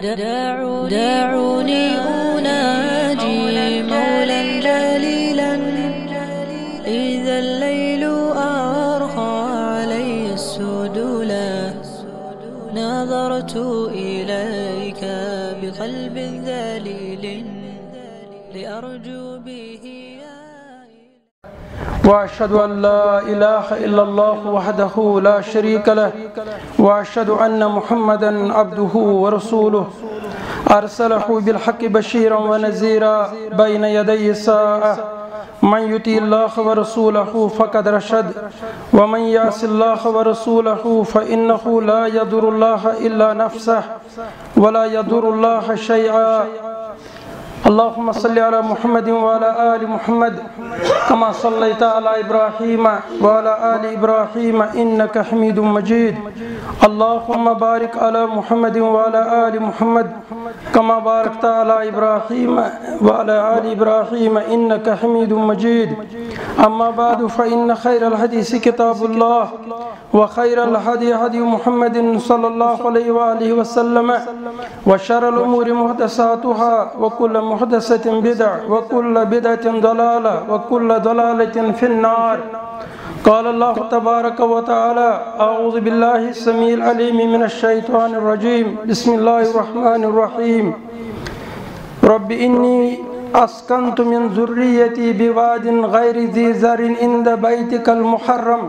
دعوني. داعوني واشهد ان لا اله الا الله وحده لا شريك له واشهد ان محمدا عبده ورسوله. ارسله بالحق بشيرا ونذيرا بين يدي الساعه من يطيع الله ورسوله فقد رشد، ومن يعص الله ورسوله فانه لا يضر الله الا نفسه، ولا يضر الله شيئا. اللهم صل على محمد وعلى آل محمد كما صليت على إبراهيم وعلى آل إبراهيم إنك حميد مجيد. اللهم بارك على محمد وعلى آل محمد كما باركت على إبراهيم وعلى آل إبراهيم إنك حميد مجيد. أما بعد فإن خير الحديث كتاب الله وخير الهدي هدي محمد صلى الله عليه وآله وسلم وشر الأمور محدثاتها وكل محدثة بدع وكل بدعة ضلالة وكل ضلالة في النار. قال الله تبارك وتعالى أعوذ بالله السميع العليم من الشيطان الرجيم. بسم الله الرحمن الرحيم. رب إني أسكنت من ذريتي بواد غير ذي زر عند بيتك المحرم.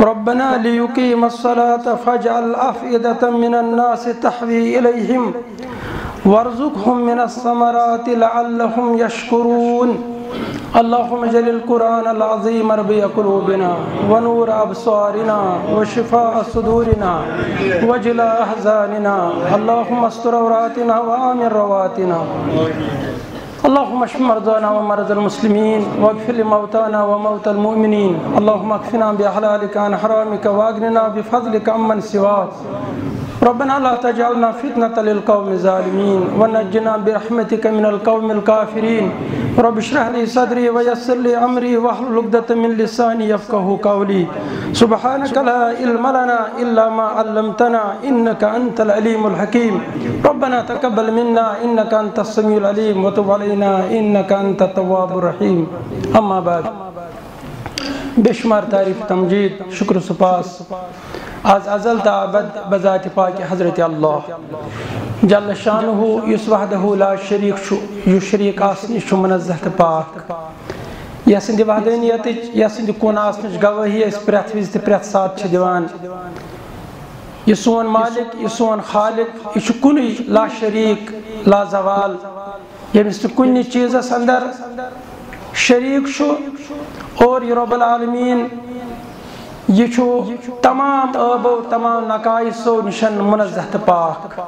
ربنا ليقيم الصلاة فاجعل أفئدة من الناس تحوي إليهم. وارزقهم من الثمرات لعلهم يشكرون. اللهم اجعل القرآن العظيم ربيع قلوبنا ونور أبصارنا وشفاء صدورنا وجلاء أحزاننا. اللهم استر عوراتنا وآمن رواتنا. اللهم اشف مرضانا ومرضى المسلمين واغفر لموتانا وموتى المؤمنين. اللهم اكفنا بحلالك عن حرامك واغننا بفضلك عمن سواك. ربنا لا تجعلنا فتنة للقوم الظالمين ونجنا برحمتك من القوم الكافرين. رب اشرح لي صدري ويسر لي أمري واحلل عقدة من لساني يفقه قولي. سبحانك لا علم لنا إلا ما علمتنا إنك أنت العليم الحكيم. ربنا تقبل منا إنك أنت السميع العليم وتب علينا إنك أنت التواب الرحيم. أما بعد. بشمار تعریف تمجید. شکر سپاس. آز ازل تا ابد بذات پاک حضرت اللہ۔ جل شانہ یس وحدہ لا شریک چھو یو شریک آسنی چھو منزہ تا پاک۔ یا سند وحدانیت یا سند کون آسنش گواہی اس پرت وز تہ پرت سات چھ دیوان۔ یہ سون مالک یہ سون خالق یہ کنی لا شریک، لا زوال۔ یعنی یمس کنی چیزس اندر شریک چھو اور یہ رب العالمین یہ چھو تمام عبو تمام نقائصو نشن منزہ تو پاک.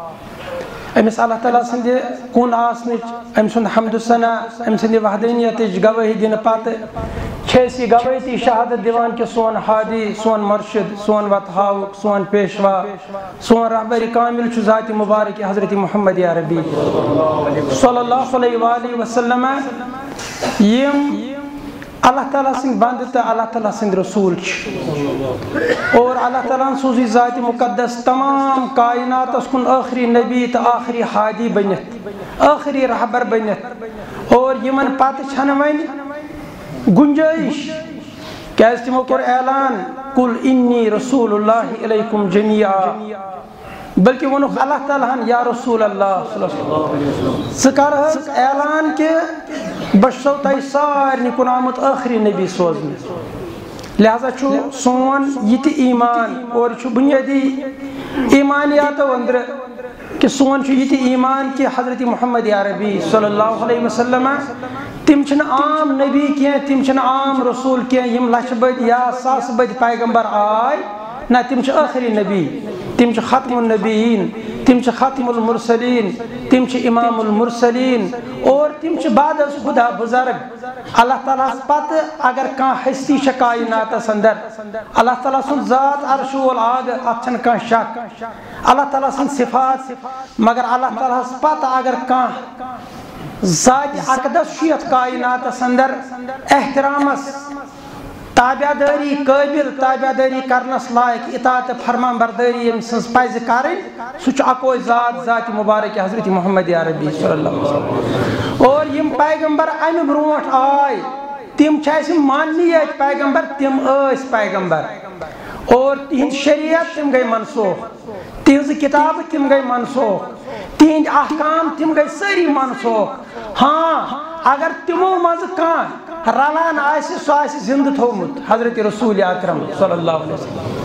امس اللہ تعالیٰ سند کن آسنچ ام سند حمد ثنا ام سند وحدانیت گواہی دن پتہ یہ گواہی تی شہادت دیوان کہ سون ہادی سون مرشد سون وتہاوک سون پیشوا سون رہبر کامل ذات مبارک حضرت محمد یا ربی. صلی اللہ علیہ وآلہ وسلم، یم اللہ تعالیٰ سن بند تو اللہ تعالیٰ سن رسول اور اللہ تعالیٰ سوزی ذات مقدس تمام کائنات کن آخری نبی تو آخری حادی بنت آخری رہبر بنت اور یمن پتہ چھن ون گنجائش کیاز تمو کور اعلان کل انی رسول اللہ علیکم جمیعا بلکہ ونو اللہ تعالیٰ یا رسول اللہ سکر اعلان کہ بشو تائی سارنی کن آمد آخری نبی سوزن لہذا چھو سون یہ ایمان اور چھو بنیادی ایمانیاتو اندر کہ سون چھو یہ ایمان کہ حضرت محمد عربی صلی اللہ علیہ وسلم۔ تم چھن عام نبی کیا تم چھن عام رسول کیا یم لچھ بد یا ساس بد پیغمبر آئے۔ نہ تم چھ آخری نبی، تم چھ ختم النبیین، تم چھ ختم المرسلین، تم چھ امام المرسلین، اور تم چھ بعد از خدا بزرگ۔ اللہ تعالیٰ پتہ اگر کان ہستی چھ کائنات اندر اللہ تعالیٰ سن ذات عرش والعاد اتھن کان شک اللہ تعالیٰ سن صفات، مگر اللہ تعالیٰ پتہ اگر کان ذات اقدس شیت کائنات اندر احترامس۔ تابع داری قابل تابع داری کرنس لائق اطاعت فرمان برداری یم سنس پائز کرن سوچ اکوئی ذات ذات مبارک حضرت محمد عربی صلی اللہ علیہ وسلم۔ اور یم پیغمبر ام برونٹ آئی تم چھائے ماننی یت پیغمبر تم ایس پیغمبر۔ اور تہند شریعت تم گئی منسوخ تہذ کتاب تم گئی منسوخ، تہند احکام تم گئی ساری منسوخ۔ ہاں اگر تمو مز کان رلان آس سو آس زندہ تھومت، حضرت رسول اکرم صلی اللہ علیہ وسلم۔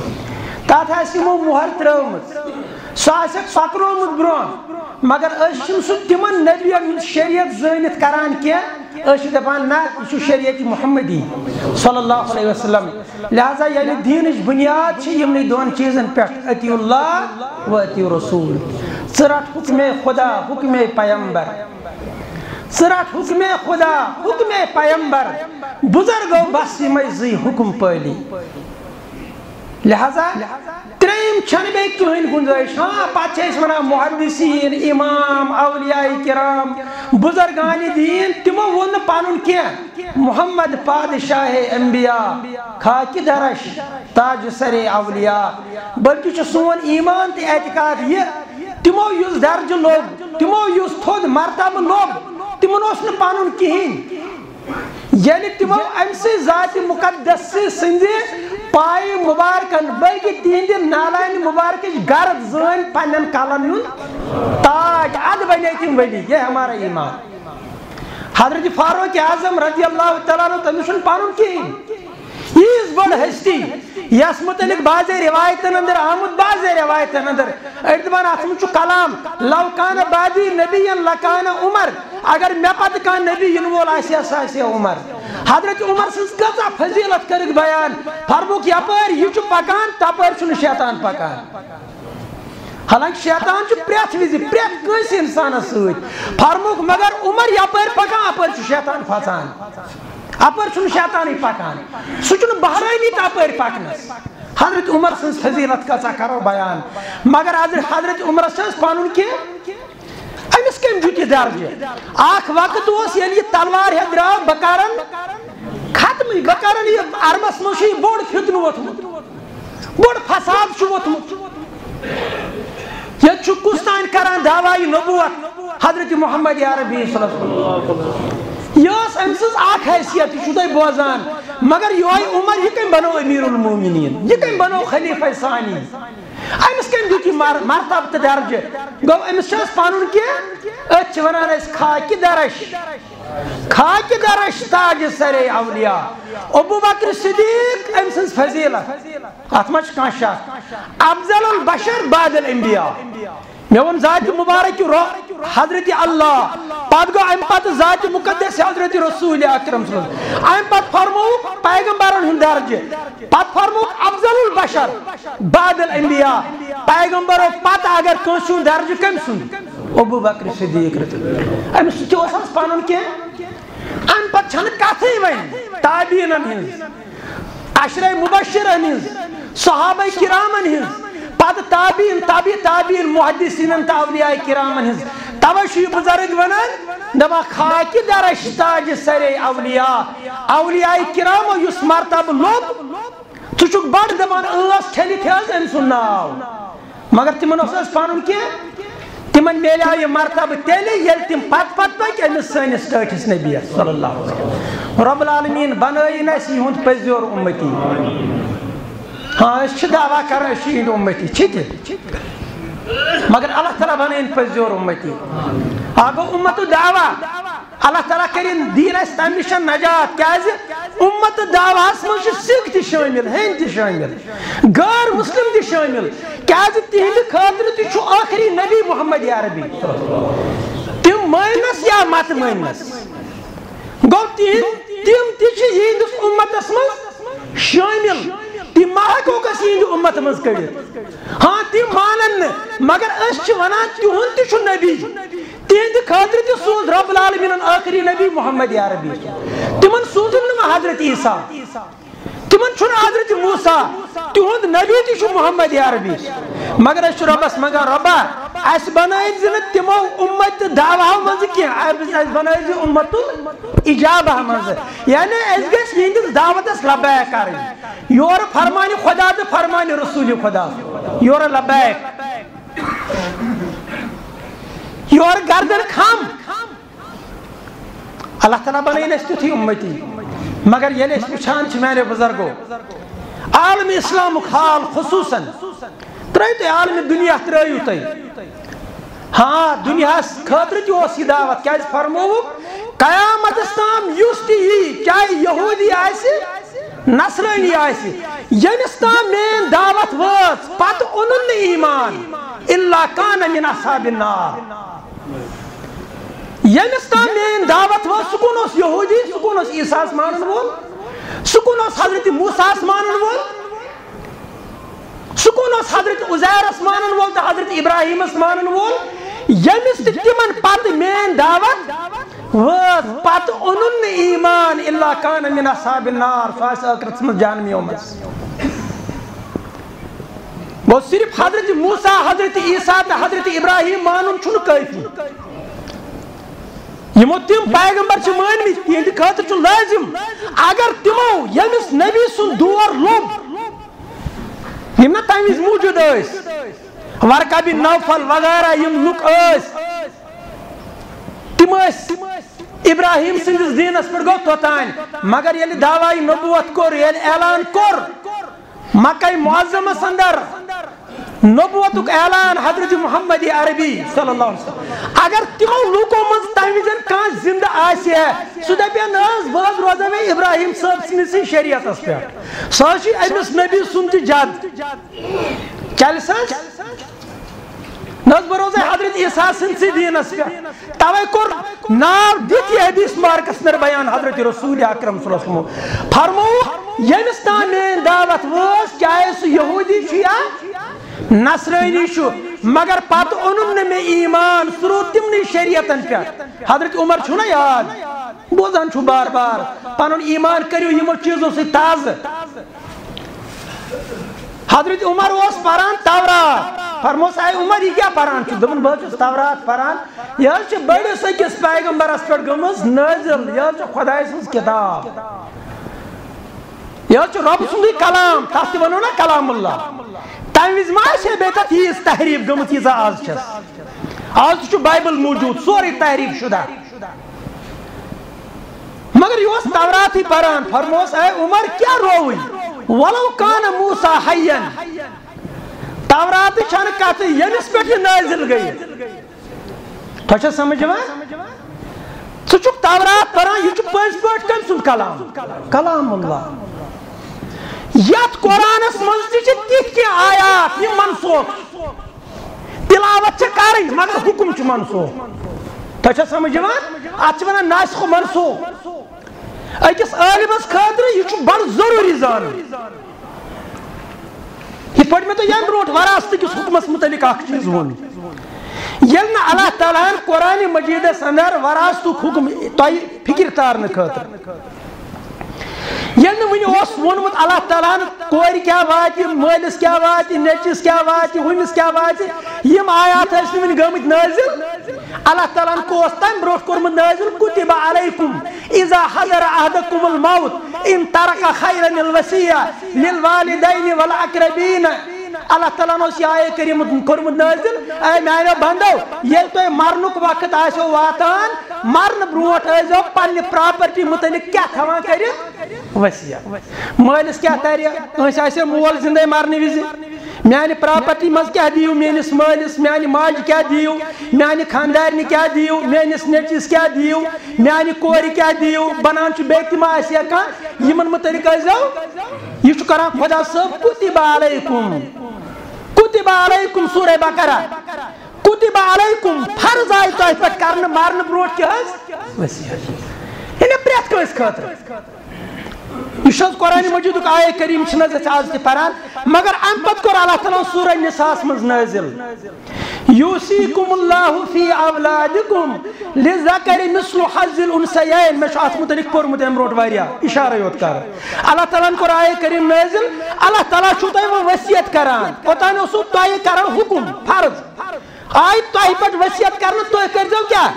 تات آس یمو مہر ترٲومٕژ۔ سُہ آسٮ۪کھ پکنومُت برٛونٛہہ۔ مگر أسۍ چھِنہٕ سُہ تِمن نبین ہُنٛد شریعت زٲنِتھ کران کینٛہہ۔ أسۍ چھِ دپان، نہ، یہِ چھُ شریعت محمدی صلی اللہ علیہ وسلم۔ لہذا یعنی ییٚلہِ دیٖنٕچ بُنیاد چھِ یِمنٕے دۄن چیٖزن پٮ۪ٹھ، اتی اللہ و اتی رسول۔ ژٕ رٹ حُکمے خدا حُکمے پیمبر ژٕ رٹ حُکمے خدا حُکمے پیمبر۔ بُزرگو بس یِمے زٕے حُکم پٲلی لہذا، تریم چھن بے کہین گنجائش۔ ہاں پتہ چھ ونان محدثین، امام، اولیاء کرام بزرگان دین، تمو ون پنن کی محمد پادشاہ انبیاء خاک درش، تاج سر اولیاء۔ بلکہ چھ سون ایمان تے اعتقاد یہ، تمو یس درج لوگ، تمو یس تھود مرتبہ لوگ۔ تمن اس نہ کہین یعنی تمو امسی ذات مقدس سند پائے مبارکن، بلکہ تہندِ نالانہ مبارک گرد زن پن کلن ہند تاج۔ اد بنے تم ولی یہ ہمارا ایمان۔ حضرت فاروق اعظم رضی اللہ تعالیٰ عنہ تٔمِس کہین کِہیٖنۍ یٖژ بٔڑ ہستی یس متعلق بعض روایتن اندر آمد بعض روایتن اندر أڑۍ دپان اتھ منٛز چھُ کلام لو کان بادی نبی لکان عمر اگر مےٚ پتہٕ کانٛہہ نبی یِنہٕ وول آسہِ ہا عمر حضرت عمر سٕنٛز کۭژاہ فضیلت کٔرٕکھ بیان فرموک یپٲرۍ یہِ چھُ پکان تپٲرۍ چھُنہٕ شیطان پکان حالانکہ شیطان چھُ پرٛٮ۪تھ وِزِ پرٛٮ۪تھ کٲنٛسہِ انسانس سۭتۍ فرموک مگر عمر یپٲرۍ پکان اپٲرۍ چھُ شیطان پھسان اپٲرۍ چھُنہٕ شیطانٕے پکان سُہ چھُنہٕ بہرٲنی تپٲرۍ پکنس حضرت عمر سٕنٛز فضیلت کۭژاہ کرو بیان۔ مگر حضرت عمرس چھِ پنُن کینٛہہ أمس کم دیُت یہِ درجہِ اکھ وقت اوس ییٚلہِ یہِ تلوار ہٮ۪تھ درٛاو بہٕ کرن ختمٕے بہٕ کرن یہِ عربس منٛز چھُ یہِ بوٚڑ فتنہٕ فساد چھُ ووٚتھمُت ییٚتہِ چھُ کُس تانۍ کران دعوا نبوت۔ حضرت محمد عربی صلی اللہ علیہ وسلم۔ یہ أمۍ سٕنٛز اکھ حیثیت یہِ چھُو بوزان۔ مگر یہوے عمر یہِ کٔمۍ بنو امیر المومنین یہِ کٔمۍ بنو خلیفہ ثانی۔ أمس کٔمۍ دیُت یہِ مرتبہ تہٕ درجہٕ۔ گوٚو أمِس چھِ اَسہِ پنُن کینٛہہ أتھۍ چھِ ونان أسۍ خاکہِ درش۔ خاکہِ درش تاج سرے اولیاء۔ ابو بکر صدیق أمۍ سٕنٛز فضیلت اتھ منٛز شک افضل البشر بعد الانبیاء۔ مےٚ ووٚن ذات مبارک رو حضرت اللہ پتہٕ گوٚو امہِ پتہٕ ذات مقدس حضرت رسول اکرم صلی اللہ امہِ پتہٕ فرمووُکھ پیغمبرن ہُنٛد درجہٕ پتہٕ فرمووُکھ افضل البشر۔ بعد الانبیاء۔ پیغمبرو پتہٕ اگر کٲنٛسہِ ہُنٛد درجہٕ کٔمۍ سُنٛد ابو بکر صدیق رضی أمِس تہِ اوس حظ پنُن کینٛہہ امہِ پتہٕ چھنہٕ کتھٕے وۄنۍ تابیٖنن ہٕنٛز اشرے مبشرن ہٕنٛز صحابہ کرامن ہٕنٛز پتہ تابعین، تابع تابعین، محدثین اولیاء کرامن ہز توے چھ بزرگ ونان دپا خاک درش تاج سر اولیاء. اولیاء کرام یس مرتبہ لوب ژٕ چھُکھ بڑ دپان ٲس کھیلِتھ حظ أمۍ سُنٛد ناو مگر تِمن اوس حظ پنُن کینٛہہ تِمن میلیو یہِ مرتبہ تیٚلہِ ییٚلہِ تِم پتہٕ پتہٕ پٔکۍ أمِس سٲنِس ٹٲٹھِس نبیس صلی اللہ علیہ وسلم. رب العالمیٖن بنٲیِن اَسہِ یِہُنٛد پٔزیور اُمتی. ہاں اس دعویٰ کران شہید امتی؟ چھ مگر اللہ تعالیٰ بنائن پزیور امتی۔ آگو امت دعویٰ۔ اللہ تعالیٰ کرین دین اس تم نجات۔ کیاز؟ امت دعویٰ من سکھ تہ شامل، ہند تہ شامل غیر مسلم تہ شامل۔ کیاز؟ تہند خاطر تہ آخری نبی محمد عربی تم مانس یا مت مانس گو تہند، تم تہ یہندس امتس من شامل۔ تم ما ہیکو کس یہند امت مز کڑت ہاں تم مانن مگر اس چھ ونان تہند تہ چھ نبی۔ تہند خاطر تہ سوز رب العالمین آخری نبی محمد عربی تمن سوزن نہ حضرت عیسیٰ۔ تمن چھن حضرت موسیٰ۔ تہند نبی تہ چھ محمد عربی مگر اس ربس مگر ربا اس بنائی زن تمو امت دعوہ منز کی اس بنائی زن امت اجابہ منز یعنی اس گس یہندس دعوت اس لبیک کریں یور فرمانی خدا تو فرمانی رسول خدا یور لبیک یور گردن خام اللہ تعالیٰ بنائی اس تو تھی امتی مگر یہ اس وچھان چھ میرے بزرگو عالم اسلام حال خصوصاً ترٲیِو تُہۍ عالم دنیا ترٲیِو تُہۍ ہاں دنیاہس خٲطرٕ تہِ اوس یہِ دعوت کیازِ فرمووُکھ قیامتس تام یُس تہِ یی چاہے یہوٗدی آسہِ نصرٲنی آسہِ ییٚمِس تام میٲنۍ دعوت وٲژ پتہٕ اوٚنُن نہٕ ایٖمان اِلا کانہ من اصحاب النار ییٚمِس تام میٲنۍ دعوت وٲژ سُہ کُن اوس یہوٗدی سُہ کُن اوس عیٖساس مانن وول سُہ کُن اوس حضرت موساس مانن وول سکون اس حضرت عزیرس مانن وول تو حضرت ابراہیمس مانن وول. یمس تہ تمن پت مین دعوت وات پت اونن ایمان، الا کان من اصحاب النار، فاس اخرت من جہنمیوں مس وہ صرف حضرت موسیٰ، حضرت عیسیٰ تو حضرت ابراہیم مانن چھن کافی یمو تم پیغمبر چھ مانمت تہند خاطر چھ لازم. اگر تمو یمس نبی سن دور لوب یم نا تمہ وز موجود اس ورقہ بن نوفل وغیرہ یم لک اس تم اس ابراہیم سندس دینس پر گو توتان مگر یل دعوی نبوت کور یل اعلان کور مکہ معظمس اندر نبوتک اعلان حضرت محمد عربی صلی اللہ علیہ وسلم اگر تمو لوکو مز تمہ کان زندہ آسی ہے، سہ دپیا ناز بہت روزا میں ابراہیم صاحب سنس شریعت پہ سہ امس نبی سن تہ جد۔ چل سا نز بروز حضرت عیسیٰ سن سی دینس پہ توے کور ناو دت یہ حدیث مارکس نر بیان حضرت رسول اکرم صلی اللہ علیہ وسلم۔ فرمو یمس تام میان دعوت وس چاہے سہ یہودی چھ یا نصرانی شو مگر پت اونن نہ میں ایمان سرو تمنی شریعتن پہ حضرت عمر چھو نا یاد؟ بوزان چھو بار بار۔ پنن ایمان کریو یمو چیزوں سے تازہ حضرت عمر اس پران تورات فرموس آئی عمر، یہ کیا پران چھو؟ دبن بہت چھو تورات پران یہ چھو بڑے سے کس پیغمبر اس پر گمز؟ نازل۔ یہ چھو خدای سنس کتاب۔ یہ چھو رب سنی کلام۔ تاستی بنو نا کلام اللہ۔ تم وز ما بیتا تیز تحریف گمت یہ آز چھس آز چھو بائبل موجود سوری تحریف شدہ مگر یہ اس تورات ہی پران فرموس اے عمر کیا روئی ولو کان موسیٰ حین تورات چھن کت یمس پہ نازل گئی تو چھا سمجھ ما ژٕ چھُکھ تورات پران یہ چھُ پٔزۍ پٲٹھۍ کٔمۍ سُنٛد کلام کلام اللہ یت قرآنس مز تہ تِتھ کینٛہہ آیات یِم منسوخ تلاوت چھِ کرٕنۍ مگر حکم چھُ منسوخ تۄہہِ چھا سمجھ یِوان اتھ اچھا ونان ناسخ منسوخ أکِس عالمس خٲطرٕ یہِ چھُ بڑٕ ضروٗری زانُن یِتھ پٲٹھۍ مےٚ تۄہہِ ییٚمہِ برونٛٹھ وراثت کِس حُکمس متعلق اکھ چیٖز ووٚن ییٚلہِ نہٕ اللہ تعالیٰ ہن قرآنِ مجیٖدس انٛدر وراثتُک حُکم تۄہہِ فِکر تارنہٕ خٲطرٕ ين ون ونمت اللہ تعالیٰ کور کیا وات مالس کیا وات كيا کیا وات كيا کیا يم ايات آیات من گمت نازل اللہ تعالیٰ کو تم كور من نازل كتب عليكم اذا حضر احدکم الموت ان ترك خيرا الوصیہ للوالدين والاقربين اللہ تعالیٰ اس یہ آئے کریم کورمت نازل۔ اے میانو بندو، یل تو مرنک وقت آسو واتان، مرن بروٹ ائزو پنہ پراپرٹی متعلق کیا تھوان کرت وصیت مالس کیا تاری اس آسے مول زندے مرنے وز میانہ پراپرٹی مز کیا دیو؟ میانس مالس میانہ ماج کیا دیو؟ میانہ خاندارنہ کیا دیو؟ میانس نیچس کیا دیو؟ میانہ کور کیا دیو؟ بنان چھ بیت ما آسیا کان یمن متعلق ائزو یہ چھ کران خدا صاحب کتب علیکم۔ کتب علیکم سورہ بقرہ کتب علیکم فرض آئی تو پت کرن مارن بروٹ کیا وسیعت یعنی پریت کنس خاطر۔ یہ قرآن مجید آئے کریم آز تی پران، مگر ام پت کر اللہ تعالیٰ سورہ نساس مز نازل۔ یوسیکم اللہ فی اولادکم لذکر مثل حظ الانسیین، میں شاعت متعلق پر مدام روٹ واریا، اشارہ یوت کر۔ اللہ تعالیٰ کو آئے کریم نازل، اللہ تعالیٰ چھو تو وہ کران۔ پتہ نہیں اسو تو کران حکم، فرض۔ آئی تہ پہ وصیت کرنا تھی کرزو کیا؟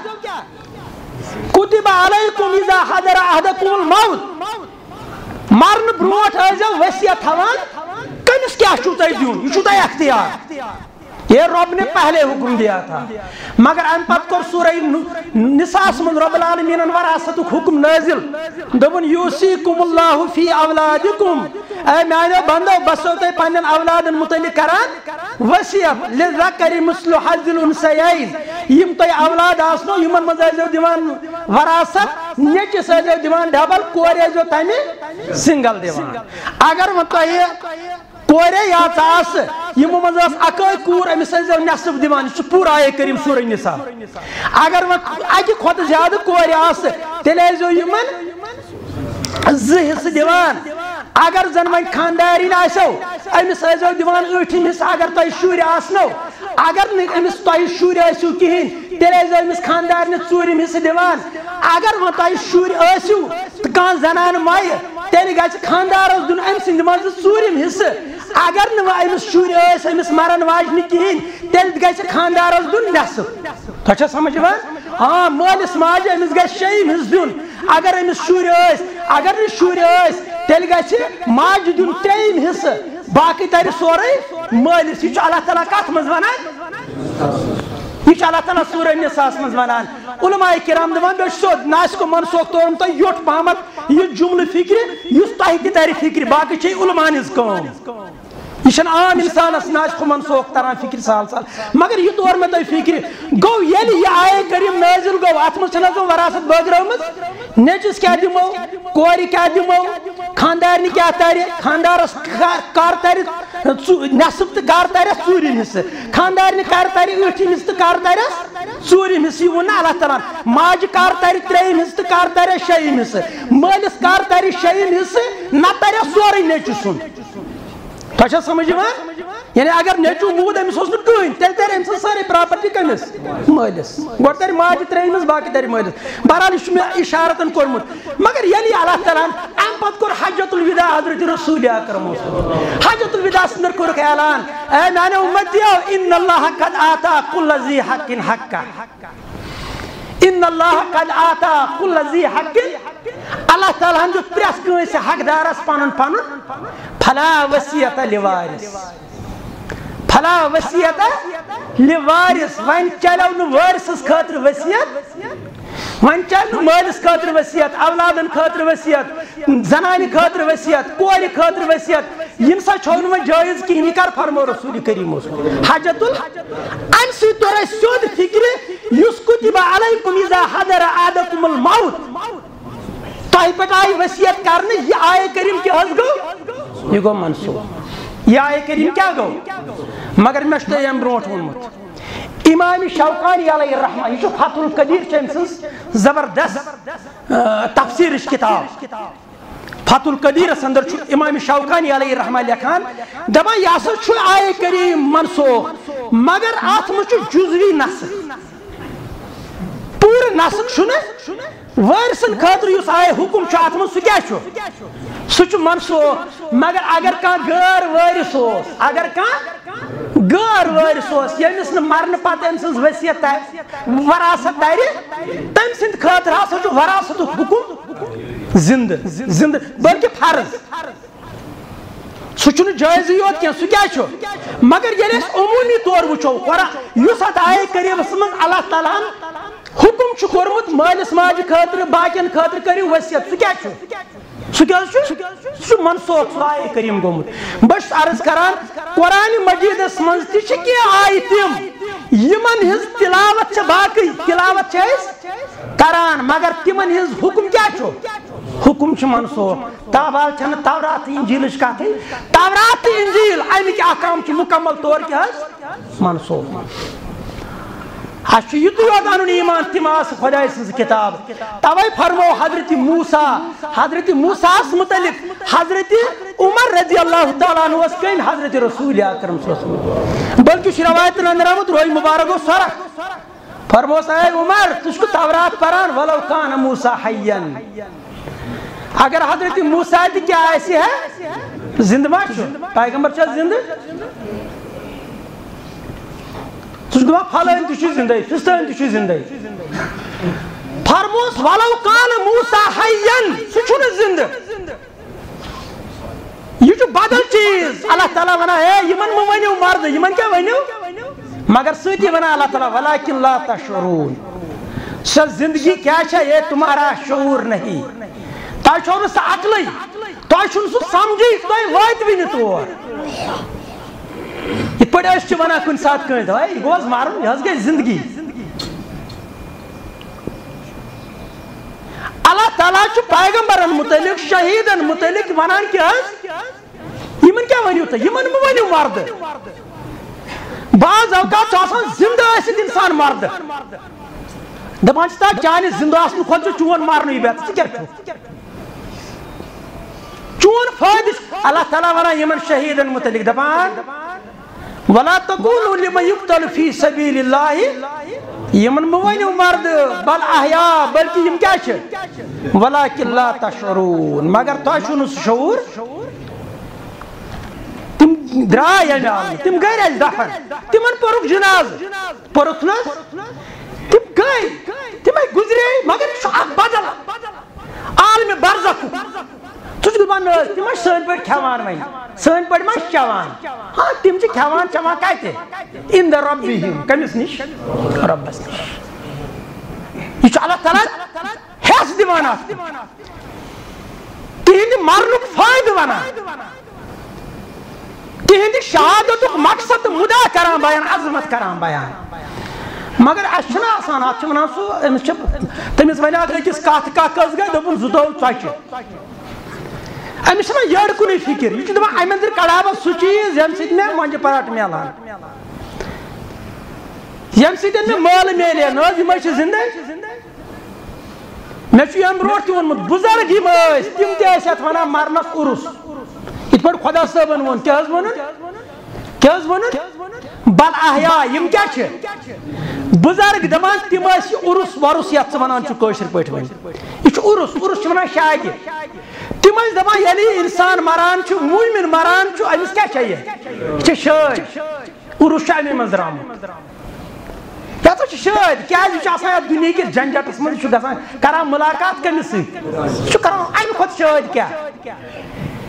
کتب علیکم اذا حضر احدکم الموت۔ مرن بروٹ ٲسۍزیو وصیت تھاوان، کٔمِس کیٛاہ چھُو تۄہہِ دیُن؟ یہِ چھُو تۄہہِ اختیار۔ یہ رب نے پہلے حکم دیا تھا۔ مگر ام پت کر سورہ نساس من رب العالمین وراثت حکم نازل دبن یوسیکم اللہ فی اولادکم۔ اے میانو بندو، بسو تے پنن اولادن متعلق کران۔ وصیت للذکر مثل حظ الانثیین۔ یم تے اولاد آسنو، یمن مزایزو دیوان وراثت۔ نیچس ازو دیوان ڈبل کور ازو تمی سنگل دیوان۔ اگر مت کورے یا ژاس یمو مز اکے کور امس ازو نصف دیوان یہ پورا آئے کریم سورہ نساء اگر اکہ کھت زیادہ کور آس تیل ازو یمن زٕ حصہٕ دِوان اگر زن وۄنۍ خاندارین آسو أمِس ٲسۍزیو دِوان ٲٹھِم حصہٕ اگر تۄہہِ شُرۍ آسنو اگر نہٕ أمِس تۄہہِ شُرۍ ٲسِو کِہیٖنۍ تیٚلہِ ٲسۍزیو أمِس خاندارنہِ ژوٗرِم حصہٕ دِوان۔ اگر وۄنۍ تۄہہِ شُرۍ ٲسِو تہٕ کانٛہہ زنان مایہِ، تیٚلہِ گژھِ خاندارس دیُن أمۍ سٕنٛدِ منٛزٕ ژوٗرِم حصہٕ۔ اگر نہٕ وۄنۍ أمِس شُرۍ ٲسۍ، أمِس مرن واجنہِ کِہیٖنۍ، تیٚلہِ گژھِ خاندارس دیُن نٮ۪صٕف۔ تۄہہِ چھا سمجھ یِوان؟ ہاں مٲلِس ماجہِ أمِس گژھِ شیٚیِم حصہٕ دیُن۔ اگر أمِس شُرۍ ٲسۍ، اگر نہٕ شُرۍ ٲسۍ، تیٚلہِ گژھِ ماجہِ دیُن ترٛیٚیِم حصہٕ۔ باقٕے ترِ سورُے مٲلِس۔ یہِ چھُ اللہ تعالیٰ کتھ منٛز ونان؟ یہ اللہ تعالیٰ سورہ نساس مز ونان علماء کرام دپان بیٚیہِ سیوٚد ناسکو منسوخ تورن تۄہہِ یوٚٹ پہمت یہِ جملہٕ فکرِ یُس تۄہہِ تہِ ترِ فکرِ باقٕے چھے علمان ہٕنٛز کٲم یہ عام انسانس ناسخ منسوخ تران فکر سال سال مگر یہ طور میں تھی فکر گو یل یہ آئے کریم نازل گو ات مز وراثت بٲگرٲومٕژ نیچس کیا دمو کورِ کیا دمو خاندارنہِ کیا ترِ خاندارس کر ترِ نصف تہٕ کر ترس ژوٗرِم حصہٕ خاندارنہِ کر ترِ ٲٹھِم حصہٕ تہٕ کر ترس ژوٗرِم حصہٕ یہِ ووٚن نہ اللہ تعالیٰ ماجہِ کر ترِ ترٛیٚیِم حصہٕ تہٕ کر ترس شیٚیِم حصہٕ مٲلِس کر ترِ شیٚیِم حصہٕ نہ ترس سورُے نیچہِ سُنٛد تۄہہِ سمجھ یعنی اگر نیچو موٗد أمِس اوس نہٕ کٕہٕنۍ تیٚلہِ ترِ سٕنٛز سٲرٕے پراپرٹی کٔمِس مٲلِس گۄڈٕ ترِ ماجہِ ترٛیٚیمِس باقٕے ترِ مٲلِس بہرحال چھُ مےٚ اِشارتن کوٚرمُت مگر ییٚلہِ اللہ تعالیٰ ہن اَمہِ پتہٕ کوٚر حجت الوداع حضرت رسول اکرم حجت الوداع سندر کوٚرُکھ اعلان اے میانیو اُمتیو ان اللہ قد آتا کل ذی حق حقا ان اللہ قد آتا کل ذی حق اللہ تعالیٰ ہن دیُت پرٛٮ۪تھ کٲنٛسہِ حقدارس پانن پانن فلا وسیعت لوارث فلا وصیت لوارث وۄنۍ چلیو نہٕ وٲرثس خاطر وسیعت وۄنۍ چلہِ نہٕ مٲلِس خٲطرٕ وصیت اولادن خٲطرٕ وصیت زنانہِ خٲطرٕ وصیت کورِ خٲطرٕ وصیت یِم سا چھو نہٕ وۄنۍ جٲیز کِہیٖنۍ یعنی کر فرمو رسول کریم اس حجت ال امہِ سۭتۍ توٚر اَسہِ سیوٚد فِکرِ یُس علیکم اذا حضر احدکم الموت۔ تہ پہ آئی وصیت کرنے، یہ آئے کریم کیا حض گو؟ یہ گو منسوخ یہ آئے کریم کیا گو؟ مگر میں چھتے یم برونٹ ونمت امام شوقانی علیہ الرحمہ یہ فتح القدیر چھ امسنس زبردست تفسیر کتاب فتح القدیر اندر امام شوقانی علیہ الرحمہ لکھان دپان یہ ہسا آئے کریم منسوخ مگر ات مجھ جزوی نسخ پور نسخ وارثن خاطر اس آئے حکم ات من سہ سہ منسوخ مگر اگر کان غیر وارث اگر کان غیر وارث یمس نہ مرن پتہ ام سن وصیت وراثت تر تم سند خاطر ہسا وراثت حکم زند زند، بلکہ فرض۔ سہ جائز یوت کی سہ کیا مگر یل عمومی طور وچو اس ات آئے قریبس من اللہ تعالیٰ حکم کورمت مالس ماجہ خاطر باقین خاطر کرو وصیت، سہ کیا سہ منسوخ آئے کریم گومت۔ بس عرض کران، قرآن مجیدس من تہ آئے تم یمن ہز تلاوت باقی تلاوت کران، مگر تمن ہز حکم کیا چھو حکم چھ منسوخ تابال چھن تورات انجیل کت تورات انجیل امک احکام مکمل طور کیا منسوخ اچھا یہ تو یاد انن ایمان تماس خدای سن کتاب. توے فرمو حضرت موسی. حضرت موسی اس متعلق حضرت عمر رضی اللہ تعالی عنہ اس کین حضرت رسول اکرم صلی اللہ علیہ وسلم. بلکہ روایت اندر آمد روی مبارک و سرح. فرمو اے عمر تس کو تورات پران ولو کان موسی حیان اگر حضرت موسی دی کیا ایسی ہے؟ زندہ ما پیغمبر چا زندہ؟ ژٕ چھُکھ دپان پھلٲنۍ تہِ چھُ زِندے فِستٲنۍ تہِ چھُ فرموس ولو کان موسا حین سُہ چھُنہٕ زِندٕ یہ چھُ بدل چیز اللہ تعالیٰ ونان ہے یمن مہ ؤنِو مرد یمن کیٛاہ ؤنِو مگر سۭتی ونان اللہ تعالیٰ ولیکن لا تشعرون سۄ زندگی کیا چھے یہ تمہارا شعور نہیں تۄہہِ چھو نہٕ سۄ عقلٕے تۄہہِ چھُنہٕ سُہ سمجھی تۄہہِ وٲتوٕے نہٕ تور یِتھ پٲٹھۍ أسۍ چھِ ونان کُنہِ ساتہٕ کٲنٛسہِ ہے یہِ گوٚو حظ مرُن یہِ زندگی۔ اللہ تعالیٰ چھُ پیغمبرن متعلق، شہیدن متعلق ونان کیٛاہ حظ یِمن کیٛاہ ؤنِو تُہۍ یِمن مہ ؤنِو مردٕ بعض اوقات چھُ آسان زندٕ ٲسِتھ انسان مردٕ دپان چھِ تتھ چانہِ زندٕ آسنہٕ کھۄتہٕ چھُ چون مرنٕے بہتر ژٕ کیٛاہ چھُکھ چون فٲیدٕ اللہ تعالیٰ ونان یِمن شہیدن متعلق۔ دپان ولا تقولوا لما يقتل في سبيل الله. يمن موينو مرد بل أحياء بلكي يم كاش ولكن لا تشعرون. مگر تاشون شعور؟ تم دراي تم غير الدحن تمن پرق جناز. پرتنا تم گئی تم گزرے مگر شو بدل. عالم برزخ. ژٕ چھُکھ دپان نہ تِم چھِ سٲنۍ پٲٹھۍ کھٮ۪وان وۄنۍ سٲنۍ پٲٹھۍ ما چھِ چٮ۪وان ہاں تِم جی چھِ کھٮ۪وان چٮ۪وان کتہِ اِن دَ رۄبی کٔمِس نِش رۄبس نِش یہِ چھُ اللہ تعالیٰ ہٮ۪س دِوان اتھ تِہنٛدِ مرنُک فٲیدٕ ونان تِہنٛدِ شہادتُک مقصد تہٕ مُدا کران بیان، عظمت کران بیان۔ مگر اَسہِ چھُنہ آسان اتھ چھِ ونان سُہ أمِس چھِ تٔمِس ونیاکھ أکِس کتھ کانٛہہ کٔژ گٔے دوٚپُن زٕتووُہ ژۄچہِ أمِس چھِنہ یٔڈ کُنُے فِکر یہِ چھُ دپان امہِ أنٛدرٕ کڑہا بہٕ سُہ چیٖز ییٚمہِ سۭتۍ مےٚ مۄنجہِ پراٹھ میلان ییٚمہِ سۭتۍ مےٚ مٲلہٕ میلہِ نہ حظ یِم حظ چھِ زندے مےٚ چھُ ییٚمہِ برونٛٹھ تہِ ووٚنمُت بُزرگ یِم ٲسۍ تِم تہِ ٲسۍ یتھ ونان مرنس عُرُس یِتھ پٲٹھۍ خۄدا صٲبن ووٚن کیٛاہ حظ ووٚنُن کیٛاہ حظ ووٚنُن بل احیا یِم کیٛاہ چھِ بُزرگ دپان تِم ٲسۍ یہِ عُرُس وۄرُس ژٕ کٲشِر پٲٹھۍ وۄنۍ یہِ چھُ عُرُس عُرُس چھِ شادِ تِم ٲسۍ دپان ییٚلہِ انسان مران چھُ موٗمِن مران چھُ أمِس کیٛاہ چھےٚ یہِ یہِ چھِ شٲدۍ عُرُس چھُ امی منٛز درٛامُت یہِ ہسا چھُ شٲدۍ کیٛازِ یہِ چھُ آسان یتھ دُنہِکِس جنجٹس منٛز یہِ چھُ گژھان کران مُلاقات کٔمِس سۭتۍ یہِ چھُ کران امہِ کھۄتہٕ شٲدۍ کیٛاہ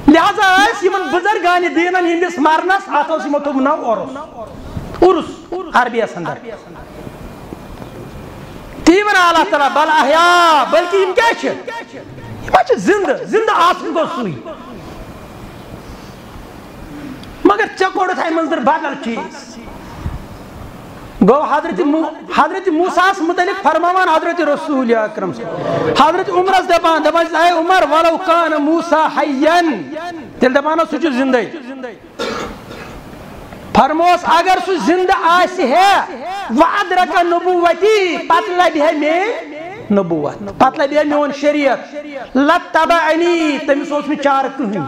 لہذا ٲسۍ یِمن بُزرگانہِ دیٖنن ہِنٛدِس مرنس اتھ اوس یِمو تھوٚومُت ناو عُرُس عُرُس عربِیس انٛدر تی اللہ تعالیٰ بل احیا بلکہ یِم کیٛاہ چھِ یِم حظ چھِ زندٕ زندٕ آسُن گوٚو سُے مگر ژےٚ کوٚڑُتھ امہِ منٛز بدل چیٖز گوٚو حضرت حضرت موساہس متعلق فرماوان حضرت رسول اکرم صلی حضرت عمرس دپان دپان اے عمر، ولو کان موسا حین تیٚلہِ دپان سُہ چھُ زندے فرموس، اگر سُہ زندٕ آسہِ ہے وادرکا نبوتی پتہٕ لبہِ ہے مے نبوت. پتہٕ لبہِ ہے میون شریعت؟ لتبعنی تٔمِس اوس نہٕ چارٕ کٕہٕنۍ.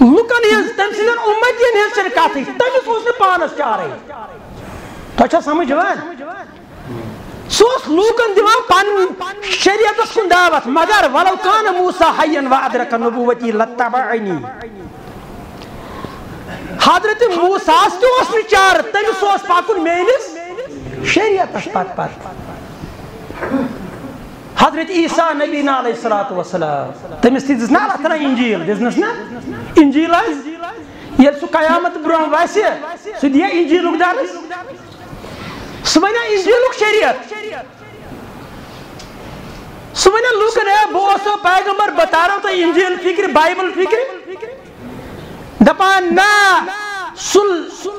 لُکن ہٕنٛز، تٔمۍ سٕنٛدٮ۪ن اُمتین ہٕنٛز چھنہٕ کتھٕے تٔمِس اوس نہٕ پانس چارے. تۄہہِ چھا سمجھ یِوان؟ سُہ اوس لوٗکن دِوان پنُن شریعتس کُن دعوت، مگر ولو کان موسا حین وادرکا نبوتی لتبعنی حضرت موساہس تہِ اوس نہٕ چارٕ تٔمِس اوس پکُن میٲنِس شریعتس پتہٕ پتہٕ. حضرت عیسیٰ نبی نا علیہ الصلوۃ والسلام تٔمِس تہِ نا اللہ تعالیٰ انجیٖل دِژنس نا انجیٖل حظ ییٚلہِ سُہ قیامت برونٛہہ وسہِ سُہ دِیا انجیٖلُک درس سُہ ونیا انجیٖلُک شریعت سُہ ونیا لوٗکن ہے بہٕ اوسو پیغمبر بہٕ تارو تۄہہِ انجیٖل فِکرِ بایبل فِکرِ دپان نہ سُہ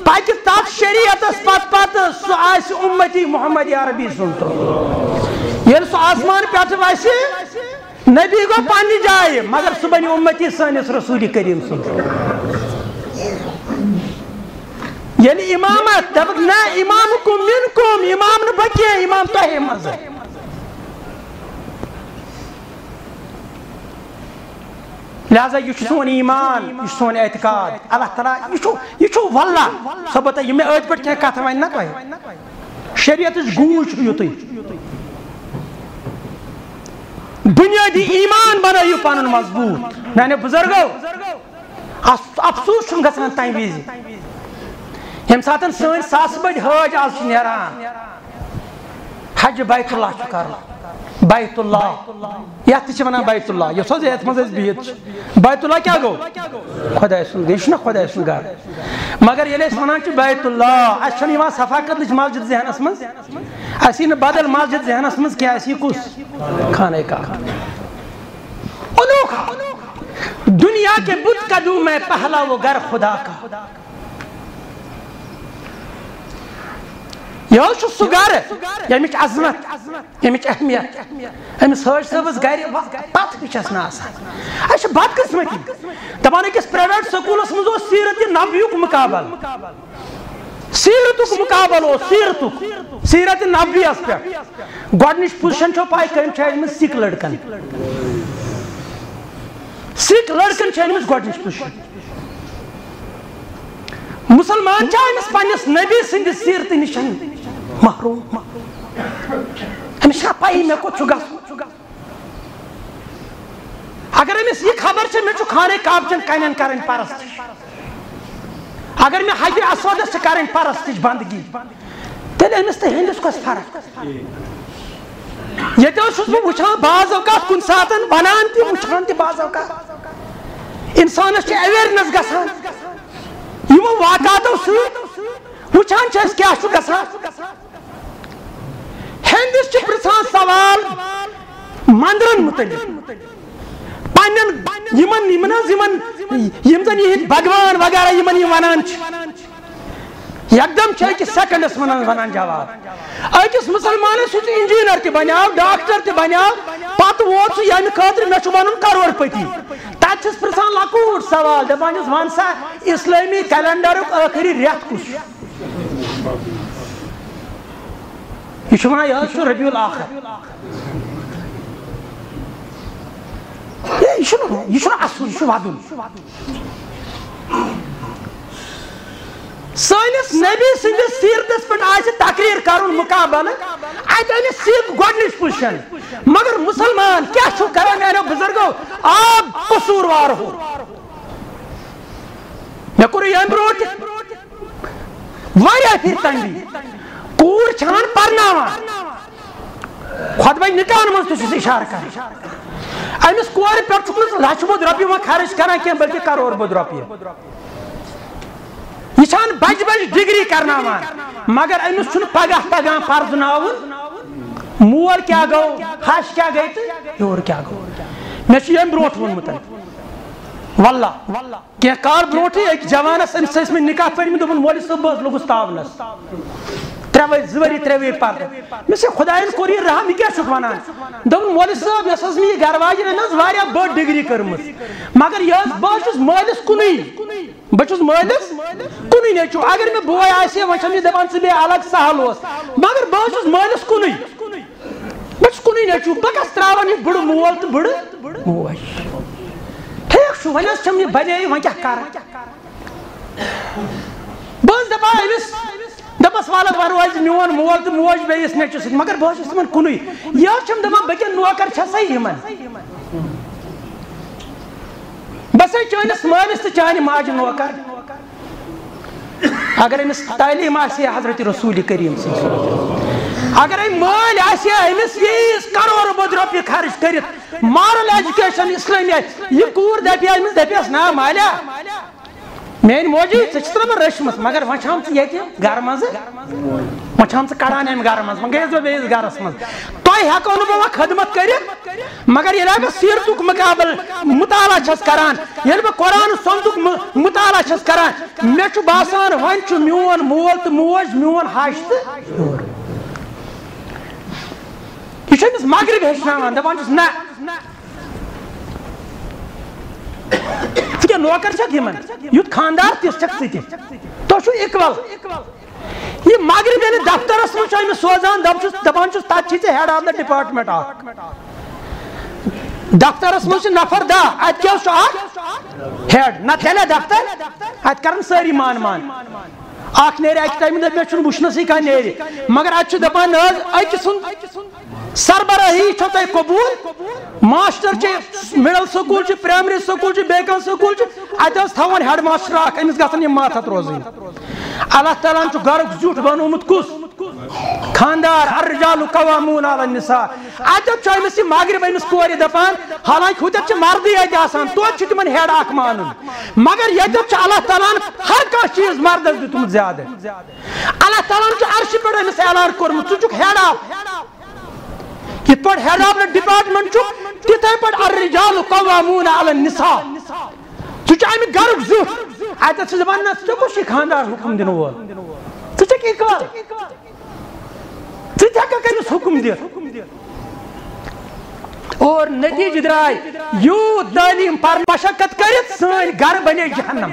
پکہِ تتھ شریعتس پتہٕ پتہٕ سُہ آسہِ اُمتی محمد عربی سُنٛد ییٚلہِ یعنی سُہ آسمان پٮ۪ٹھٕ وسہِ نبی گوٚو پننہِ جایہِ، مگر سُہ بنہِ اُمتی سٲنِس رسوٗلی کریٖم سُنٛد ییٚلہِ یعنی اِمامت، دپکھ نہ اِمام کُم مِن کُم اِمام نہٕ بہٕ کینٛہہ اِمام تۄہے لہذا یہ سون ایمان، یہ سون اعتقاد۔ اللہ تعالیٰ، یہ واللہ۔ سو بتا یہ میں ٲدۍ پٲٹھۍ کینٛہہ کتھ ونہِ نا تۄہہِ شریعتٕچ گوٗج چھُ یُتُے ایمان بنٲیِو پنُن مضبوٗط۔ میانیو بُزرگو افسوٗس چھُنہٕ گژھان تمہِ وِزِ یم ساتن سن ساس بڑ حج آز نیران۔ حج بیت اللہ چھ کرن۔ بیت اللہ یتھ تہ ونان بیت اللہ یس حظ یتھ مز بہت بیت اللہ کیا گو خدا سن یہ چھنا خدا سن گھر مگر ییٚلہِ أسۍ ونان چھِ بیت اللہ اَسہِ چھُنہٕ یِوان ثفاقتٕچ مسجد ذہنس منٛز اَسہِ یی نہٕ بدل مسجد ذہنس منٛز کینٛہہ اَسہِ یی کُس خانہ کعبہ انوکھا دنیا کے بت کدو میں پہلا وہ گھر خدا کا یہ چھُ سُہ گرٕ ییٚمِچ عظمت؟ ییٚمِچ اہمیت؟ أمِس حٲج صٲبس گرِ پتھ ہِش چھس نہٕ آسان۔ اَسہِ چھِ بدقٕسمتی دپان أکِس پرٛایویٹ سکوٗلس منٛز اوس سیٖرت نبیُک مُقابل۔ سیٖرتُک مُقابل اوس سیٖرتُک سیٖرت نبیَس پٮ۪ٹھ گۄڈنِچ پُزِشن چھو پاے کٔمۍ چھِ أنمٕژ سِکھ لڑکن۔ سِکھ لڑکن چھِ أنمٕژ گۄڈنِچ پُزِشن مسلمان چھا أمِس پننِس نبی سٕنٛدِس سیٖرتہٕ نِش محروم أمِس چھا پایی مےٚ کوٚت اگر أمِس یہِ خبر چھِ مےٚ چھُ خانہ کعبچن کنٮ۪ن کرٕنۍ پرستش اگر مےٚ حجر اسودس چھِ کرٕنۍ پرستش بندگی تیٚلہِ أمِس تہٕ ہیٚندِس کۄس فرق ییٚتہِ حظ چھُس بہٕ وٕچھان بعض اوقات کُنہِ ساتہٕ بنان تہِ وٕچھان تہِ بعض اوقات انسانس چھِ اویرنس گژھان یِمو واقعاتو سۭتۍ وٕچھان چھِ أسۍ کیٛاہ چھُ گژھان ہیٚندِس چھِ پرژھان سوال مندرن متعلق۔ پننٮ۪ن یِمن یِمن حظ یِمن۔ یِم زن یِہنٛدۍ بھگوان وغیرہ یِمن یِم ونان چھِ۔ یکدم چھِ أکِس سیکنڈس ونان ونان جواب۔ أکِس مُسلمانس سُہ چھُ انجیٖنر تہِ بنیو ڈاکٹر تہِ بنیو پتہٕ ووت سُہ ییٚمہِ خٲطرٕ مےٚ چھُ بنُن کرور پٔتی تتہِ چھِس پرژھان لۄکُٹ سوال۔ دپان چھِس ون سا اسلٲمی کیلنڈرُک ٲخری رٮ۪تھ کُس؟ چھُ یہ چھُ ونان یہِ حظ چھُ ربیع الاخر؟ یہ چھُنہٕ یہِ چھُنہٕ اصل یہِ چھُ سٲنِس نبی سٕنٛدِس سیٖرتس پٮ۪ٹھ آسہِ تقریٖر کرُن مُقابلہٕ، اتہِ أنِس سیٖد گۄڈنِچ مگر مُسلمان کیٛاہ چھُ کران میانیو بُزرگو؟ آب قصوٗروار ہو۔ مےٚ کوٚر ییٚمہِ برونٛٹھ، واریاہ پھِرِ تنٛگی کوٗر چھان پرناوان خۄدبے نِکاحن منٛز تہِ چھُس اِشارٕ کران أمِس کورِ پٮ۪ٹھ چھُکھ نہٕ بوٚد رۄپیہِ وۄنۍ خرٕچ کران کینٛہہ کرور بوٚد رۄپیہِ یہِ چھان بجہِ بجہِ ڈگری کرناوان مگر أمِس چھُنہٕ پگاہ تگان پرزناوُن مول کیٛاہ گوٚو ہش کیٛاہ گٔے تہٕ ہیوٚر کیٛاہ گوٚو مےٚ چھُ ییٚمہِ برونٛٹھ ووٚنمُت واللہ۔ کینٛہہ کال برونٛٹھٕے أکۍ جوانس أمِس ٲسۍ مےٚ نِکاح پٔرمٕتۍ دوٚپُن مولوی صٲب بہٕ حظ لوٚگُس تاونس ترٛےٚ ؤری زٕ ؤری ترٛےٚ ؤری پردٕ مےٚ چھِ خۄدایَن کوٚر یہِ رحم یہِ کیٛاہ چھُکھ وَنان دوٚپُن مولوی صٲب یۄس حظ مےٚ یہِ گرٕ واجٮ۪ن أمۍ حظ واریاہ بٔڑ ڈگری کٔرمٕژ مگر یہِ حظ بہٕ حظ چھُس مٲلِس کُنُے بہٕ چھُس مٲلِس کُنُے اگر مےٚ بوے آسہِ ہے وۄنۍ چھَم یہِ دَپان ژٕ الگ سہل اوس مگر بہٕ حظ چھُس مٲلِس کُنُے بہٕ چھُس کُنُے نیٚچوٗ بہٕ کَس ترٛاوان یہِ بٕڑٕ مول تہٕ بٕڑٕ موج ٹھیٖک چھُ وۄنۍ حظ چھَم یہِ بنے وۄنۍ کیٛاہ کرٕ بہٕ حظ دَپان أمِس دپس والد وۄنۍ روزِ میون مول تہٕ موج بیٚیِس نیٚچوِس سۭتۍ مگر بہٕ حظ چھُس تِمن کُنُے یہِ حظ چھَم دپان بہٕ نوکر چھسے یِمن بہٕ ہسا چٲنِس مٲلِس تہٕ چانہِ ماجہِ نوکر اگر أمِس تعلیٖم آسہِ ہا حضرت رسوٗل کریٖم سٕنٛز اگرے مٲلۍ آسہِ ہا أمِس ییٖژ کرور بوٚد رۄپیہِ خرٕچ کٔرِتھ مارل ایجوکیشن اسلٲمی آسہِ یہِ کوٗر دپہِ ہا دپیس نا مالیہ میٲنۍ موجی، ژےٚ چھِ ترٛٲومٕژ رٔچھمٕژ مگر وۄنۍ چھام ژٕ ییٚتہِ گرٕ منٛزٕ وۄنۍ چھام ژٕ کڑان امہِ گرٕ منٛز وۄنۍ گٔیس بہٕ بیٚیِس گرس منٛز تۄہہِ ہٮ۪کو نہٕ بہٕ وۄنۍ خدمت کٔرِتھ مگر ییٚلہِ بہٕ سیٖرتُک مُقابل مُطالعہ چھس کران۔ ییٚلہِ بہٕ قۄران سۄنتُک مُطالعہ چھس کران۔ مےٚ چھُ باسان وۄنۍ چھُ میون مول تہٕ موج، میون ہش تہٕ یہِ چھُ أمِس مغرب ہیٚچھناوان دپان چھُس نہ۔ ژٕ نوکر چھکھ یِمن یُتھ خاندار تِژھ چھکھ ژٕ تہِ تۄہہِ چھُو مغرب ییٚلہِ دفترس منٛز چھُ سوزان دپان چھُس ہیڈ آف د ڈپارٹمنٹ اکھ دفترس منٛز نفر دہ اتہِ کیٛاہ چھُ اکھ ہیڈ نتہٕ ہیلے دفتر اتہِ کرن سٲری مان مان اکھ نیرِ اکہِ ٹایمہِ دپہِ مےٚ چھُنہٕ وٕچھنسٕے کانٛہہ نیرِ مگر اتہِ چھُ دپان حظ أکۍ سربراہی چھو تۄہہِ قبوٗل، ماسٹر چھِ مِڈل سکوٗل چھِ پرایمری سکوٗل چھِ بیٚیہِ کانٛہہ سکوٗل چھِ اتہِ حظ تھاوان ہیڈ ماسٹر اکھ أمِس گژھن یِم ماتحت روزٕنۍ اللہ تعالیٰ چھ گرک زیوٹ بنومت کس خاندار الرجال قوامون علی النساء۔ اتت چھ امس مغرب امس کور دپان، حالانکہ ہوتت چھ مردی ات آسان توت چھ تمن ہیڈ اخ مانن۔ مگر یتت چھ اللہ تعالیٰ ہر کانٛہہ چیز مردس دیتمت زیادہ۔ اللہ تعالیٰ چھ عرش پٮ۪ٹھ امس اعلان کوٚرمُت ژٕ چھُکھ ہیڈ آف یِتھ پٲٹھۍ ہیڈ آف ڈپارٹمنٹ چھُ تِتھے الرجال قوامون علی النساء۔ ژٕ چھُ امہِ گرُک زیُٹھ اتت چھِ دپان نہ کُس چھُے خاندار حکم دِنہٕ وول ژٕ چھکھ اقبال ژٕ تہِ ہٮ۪ککھ أمِس حکم دِتھ اور نتیجہ درائے یوت تعلیم پر مشقت کرت سن گھر بنے جہنم۔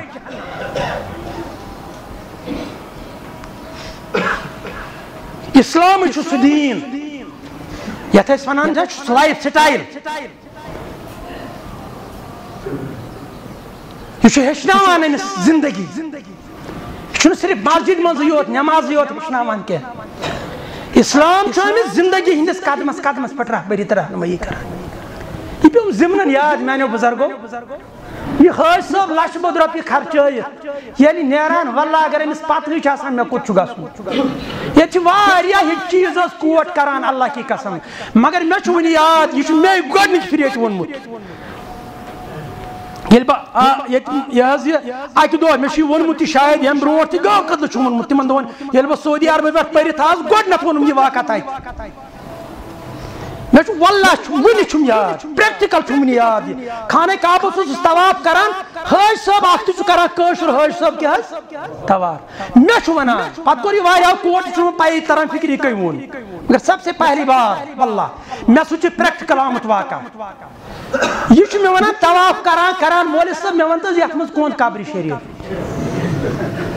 اسلام چھُ سُہ دیٖن یتھ ونان چھِ سُہ لایف سٹایل یہ چھُ ہیٚچھناوان أمِس زندگی یہ صرف مسجد منٛزٕے یوت نماز یوت ہیٚچھناوان کینٛہہ اسلام چھُ زندگی ہندس قدمس قدمس پہ رہبری تہٕ رہنمائی کر یہ پیوٚم ضمن یاد میانیو بزرگو یہ حٲج صٲب لچھ بوٚد رۄپیہِ خرچٲیِتھ ییٚلہِ نیران، واللہ اگر أمِس پتہٕے چھِ آسان مےٚ کوٚت چھُ گژھُن ییٚتہِ کوٹ کران، اللہ کی قسم. مگر مےٚ چھُ وٕنہِ یاد یہِ چھُ مےٚ گۄڈنِچ پھِرِ ییٚتہِ ووٚنمُت ییٚلہِ بہٕ یہِ حظ یہِ اَکہِ دۄہ مےٚ چھُ یہِ ووٚنمُت شاید ییٚمہِ برونٛٹھ تہِ گٲو قدلہٕ چھُ ووٚنمُت تِمن دۄہن ییٚلہِ بہٕ سعودی عربہٕ پٮ۪ٹھ پٔرِتھ آس گۄڈنٮ۪تھ ووٚنُم یہِ واقع تتہِ مےٚ چھُ واللہ چھُ وٕنہِ چھُم یاد پرٛٮ۪کٹِکل چھُم وٕنہِ یاد یہِ جی۔ خانہ کعبس اوسُس طواف کران حٲج صٲب اکھ تہِ کران کٲشُر حٲج صٲب کیٛاہ حظ طواف مےٚ چھُ ونان پتہٕ کوٚر یہِ واریاہو کوٹ یہِ چھُنہٕ پیی تران فکر یہِ کٔمۍ مگر سب سے پہلی بار، واللہ مےٚ سۭتۍ چھُ پرٛٮ۪کٹِکل آمُت واقع۔ یہ چھُ مےٚ ونان طواف کران کران مولوی صٲب مےٚ ون تہٕ یتھ منٛز کون قبرِ شریٖف۔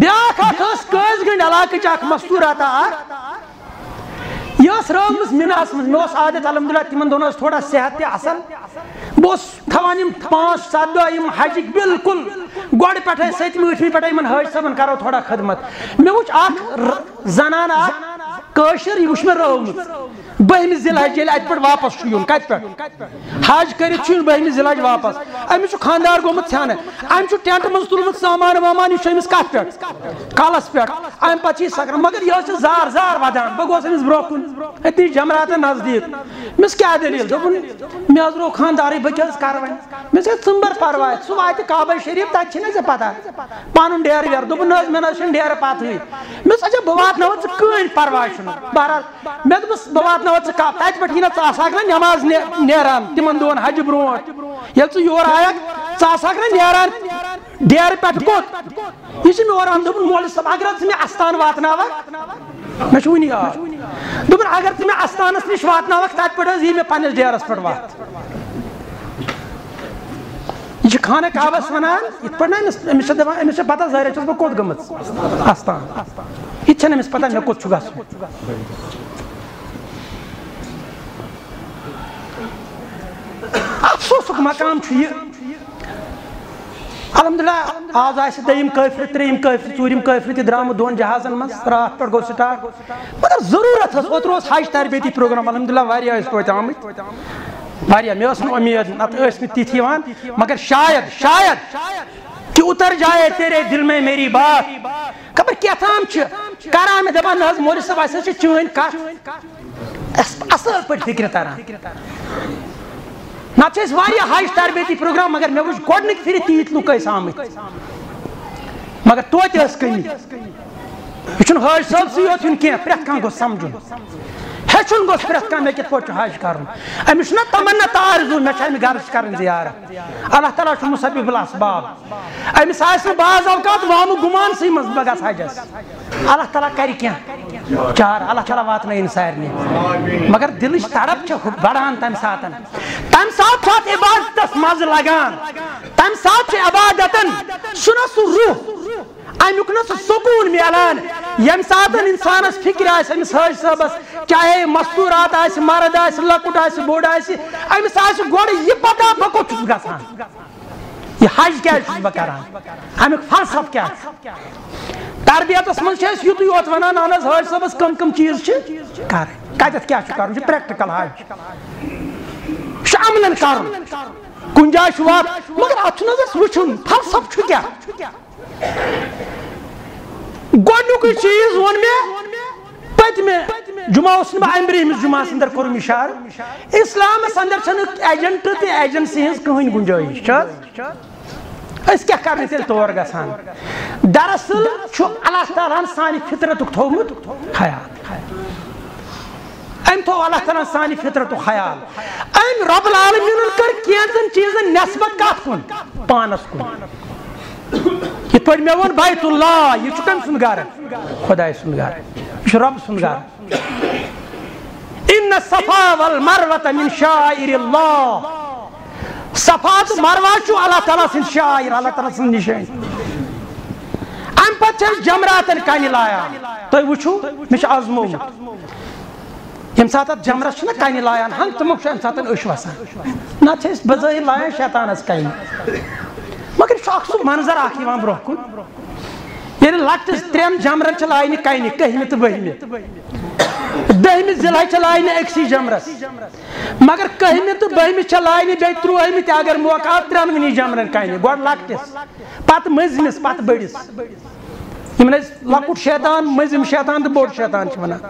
بیاکھ اکھ ٲس کٲنٛسہِ گٔنٛڈۍ علاقٕچ اکھ مستوٗراتا اکھ یہ ٲس رٲومٕژ مِناہس منٛز مےٚ اوس عادت الحمدُاللہ تِمن دۄہن ٲس تھوڑا صحت تہِ اصل۔ بہٕ اوسُس تھاوان یِم پانٛژھ سَتھ دۄہ یِم حجِکۍ بِلکُل گۄڈٕ پٮ۪ٹھے سٔتمہِ ٲٹھمہِ پٮ۪ٹھے یِمن حٲج صٲبن کرو تھوڑا خدمت۔ مےٚ وٕچھ اکھ زنان اکھ کٲشِر یہِ وٕچھ مےٚ رٲومٕژ۔ بٔہمہِ ضلع حج ییٚلہِ اَتہِ پٮ۪ٹھ واپس چھُ یُن پٮ۪ٹھ؟ حج کٔرِتھ چھُ یُن بٔہمہِ واپس۔ أمِس چھُ خانٛدار گوٚمُت ژھٮ۪نہٕ أمۍ چھُ ٹٮ۪نٛٹ منٛز تُلمُت سامان وامان یہِ چھُ أمِس پٮ۪ٹھ؟ کلس پٮ۪ٹھ۔ امہِ پتہٕ چھِ یہِ سکران مگر یہِ ٲس زار زار ودان۔ بہٕ گوس أمِس برونٛہہ کُن۔ أتی جمراتن نزدیٖک۔ مےٚ کیٛاہ دٔلیٖل؟ دوٚپُن، مےٚ حظ روو خانٛدارٕے، بہٕ کیٛاہ حظ کرٕ وۄنۍ؟ مےٚ دوٚپ ژٕ بر سُہ واتہِ کعبے شریٖف ژےٚ پتہ۔ پنُن ڈیرٕ ویرٕ۔ دوٚپُن، نہ حظ مےٚ نہ حظ چھُنہٕ ڈیرٕ مےٚ دوٚپُس اچھا بہٕ واتناوتھ ژٕ کٕہٕنۍ پرواے چھُنہٕ۔ بہرحال، مےٚ دوٚپُس بہٕ واتناوتھ ژٕ کپ تتہِ پٮ۪ٹھ یی نہ ژٕ آسہٕ نہ نٮ۪ماز نیران، تِمن دۄہن حجہِ برونٛٹھ۔ ییٚلہِ ژٕ یور آیکھ، ژٕ آسہٕ نہ نیران ڈیرٕ پٮ۪ٹھ کوٚت؟ یہِ چھُ مےٚ اورٕ دوٚپُن، مولوی صٲب اگر حظ ژٕ مےٚ استان واتناوکھ، مےٚ چھُ وٕنہِ یاد۔ دوٚپُن، اگر ژٕ مےٚ استانس نِش واتناوکھ، تتہِ پٮ۪ٹھ حظ یی مےٚ پننس ڈیرس پٮ۪ٹھ وتھ۔ یہ چھُ خانہ کعبس ونان، یِتھ پٲٹھۍ نہ، أمِس أمِس چھِ دپان أمِس چھِ پتہ ظٲہرا چھُس بہٕ کوٚت گٔمٕژ؟ استان۔ یہِ تہِ چھنہٕ أمِس پتہ مقام چھُ یہِ۔ الحمدللہ آز آسہِ دٔیِم کٲفرِ ترٛیٚیِم کٲفرِ ژوٗرِم کٲفرِ تہِ درٛامُت دۄن جہازن منٛز راتھ پٮ۪ٹھ گوٚو سٹاٹ مگر ضروٗرت ٲس اوترٕ اوس حج تربیتی پروگرام۔ الحمدللہ واریاہ ٲسۍ توتہِ آمٕتۍ واریاہ مےٚ ٲس نہٕ اُمید نتہٕ ٲسۍ مٕتۍ تِتھۍ یِوان مگر شاید شاید کہ اتر جائے تیرے دل میں میری بات۔ خبر کیٛاتھام چھِ۔ کران مےٚ دپان نہ حظ مولوی صٲب اَسہِ حظ چھِ چٲنۍ اصل پٲٹھۍ فکرِ تران نتہٕ چھِ أسۍ واریاہ حج تربیتی پروگرام، مگر مےٚ وٕچھ گۄڈنِکۍ پھِرِ تیٖتۍ لُکھ ٲسۍ آمٕتۍ مگر توتہِ ٲس کٔمی یہِ چھُنہٕ حٲج صٲبسٕے یوت یُن کینٛہہ پرٛٮ۪تھ کانٛہہ گوٚژھ سمجُن ہیٚچھُن گوٚژھ پرٛٮ۪تھ کانٛہہ مےٚ کِتھ پٲٹھۍ چھُ حج کرُن أمِس چھُنہ تمنا تارزوٗ مےٚ چھِ اَمہِ گرٕچ کَرٕنۍ زیارت اللہ تعالیٰ چھُ مُصبِب الاسباب. أمِس آسہِ نہٕ بعض اوقات وامہٕ گُمانسٕے منٛز بہٕ گژھٕ حجس اللہ تعالیٰ کرِ کینٛہہ چار اللہ تعالیٰ واتنٲیِن سارنٕے مگر دِلٕچ تڑپ چھِ بڑان تمہِ ساتہٕ تمہِ ساتہٕ چھُ اتھ عبادتس مزٕ لگان. تمہِ ساتہٕ چھُ عبادتن. سُہ نہ سُہ روح. امیُک نہ سُہ سکوٗن میلان ییٚمہِ ساتہٕ انسانس فکر آسہِ أمِس حٲج صٲبس چاہے مستوٗرات آسہِ مرد آسہِ لۄکُٹ آسہِ بوٚڑ آسہِ أمِس آسہِ گۄڈٕ یہِ پتہ بہٕ کوٚت چھُس گژھان یہِ حج کیازِ چھُس بہٕ کران امیُک فلسف کیاہ تربیتس منٛز چھِ أسۍ یوت ونان اہن حظ حٲج صٲبس کٕم کٕم چیٖز چھِ؟ کرٕنۍ کتٮ۪تھ کیاہ چھُ کرُن یہِ حج. یہِ چھُ عملن کن جائے چھ وات مگر ات نظر وچھن، فلسف چھ کیا؟ گۄڈنیُک چیٖز ووٚن مےٚ، پٔتمہِ جمعہ اوس نہٕ بہٕ اَمہِ برٛونٛہمِس جمعہس انٛدر کوٚرُم اِشارٕ۔ اِسلامس انٛدر چھنہٕ ایجنٹ تہٕ ایجنسی ہٕنٛز کٕہٕنۍ گُنجٲیش چھِ حظ أسۍ کیٛاہ کرنہِ تیٚلہِ تور گژھان؟ دراصل چھُ اللہ تعالیٰ ہن سانہِ فطرتُک تھوٚومُت خیال۔ أمۍ تھوٚو اللہ تعالیٰ ہن سانہِ فطرتُک خیال۔ أمۍ رۄب العالمیٖنن کٔر کینٛژن چیٖزن نٮ۪سبت کتھ کُن؟ پانس کُن۔ یِتھ پٲٹھۍ مےٚ ووٚن بیت اللہ یہِ چھُ کٔمۍ سُنٛد گرٕ خۄداے سُنٛد گرٕ یہِ چھُ رۄب سُنٛد گرٕ ان صفا والمروة من شاعر اللہ۔ صفا تہٕ مروا چھُ اللہ تعالیٰ سٕنٛدۍ شاعر، اللہ تعالیٰ سٕنٛز نِشٲنی امہِ پتہٕ چھِ أسۍ جمراتن کنہِ لایان تُہۍ وٕچھِو مےٚ چھُ آزمومُت ییٚمہِ ساتہٕ جمرس چھِنہ کنہِ لایان ہنٛگ تِمو چھُ امہِ ساتہٕ أچھ وسان نتہٕ چھِ أسۍ لایان شیطانس کنہِ مگر یہ سہ منظر اخ برو کن یعنی لۄکٹِس ترین جمرن چھِ کنہ کہمہ تو بہمہ دہمہ ضلع ضلعے اکسی جمرس مگر کہمہ تو بہمہ چھِ لاینہِ بیٚیہِ ترٛوہمہِ تہِ اگر موقع آو ترٛٮ۪نوٕنی جمرن کنہ گۄڈٕ لۄکٹِس پتہٕ مٔنٛزمِس پتہٕ بٔڑِس یِمن أسۍ لۄکُٹ شیطان مٔنٛزِم شیطان تہٕ بوٚڑ شیطان چھِ ونان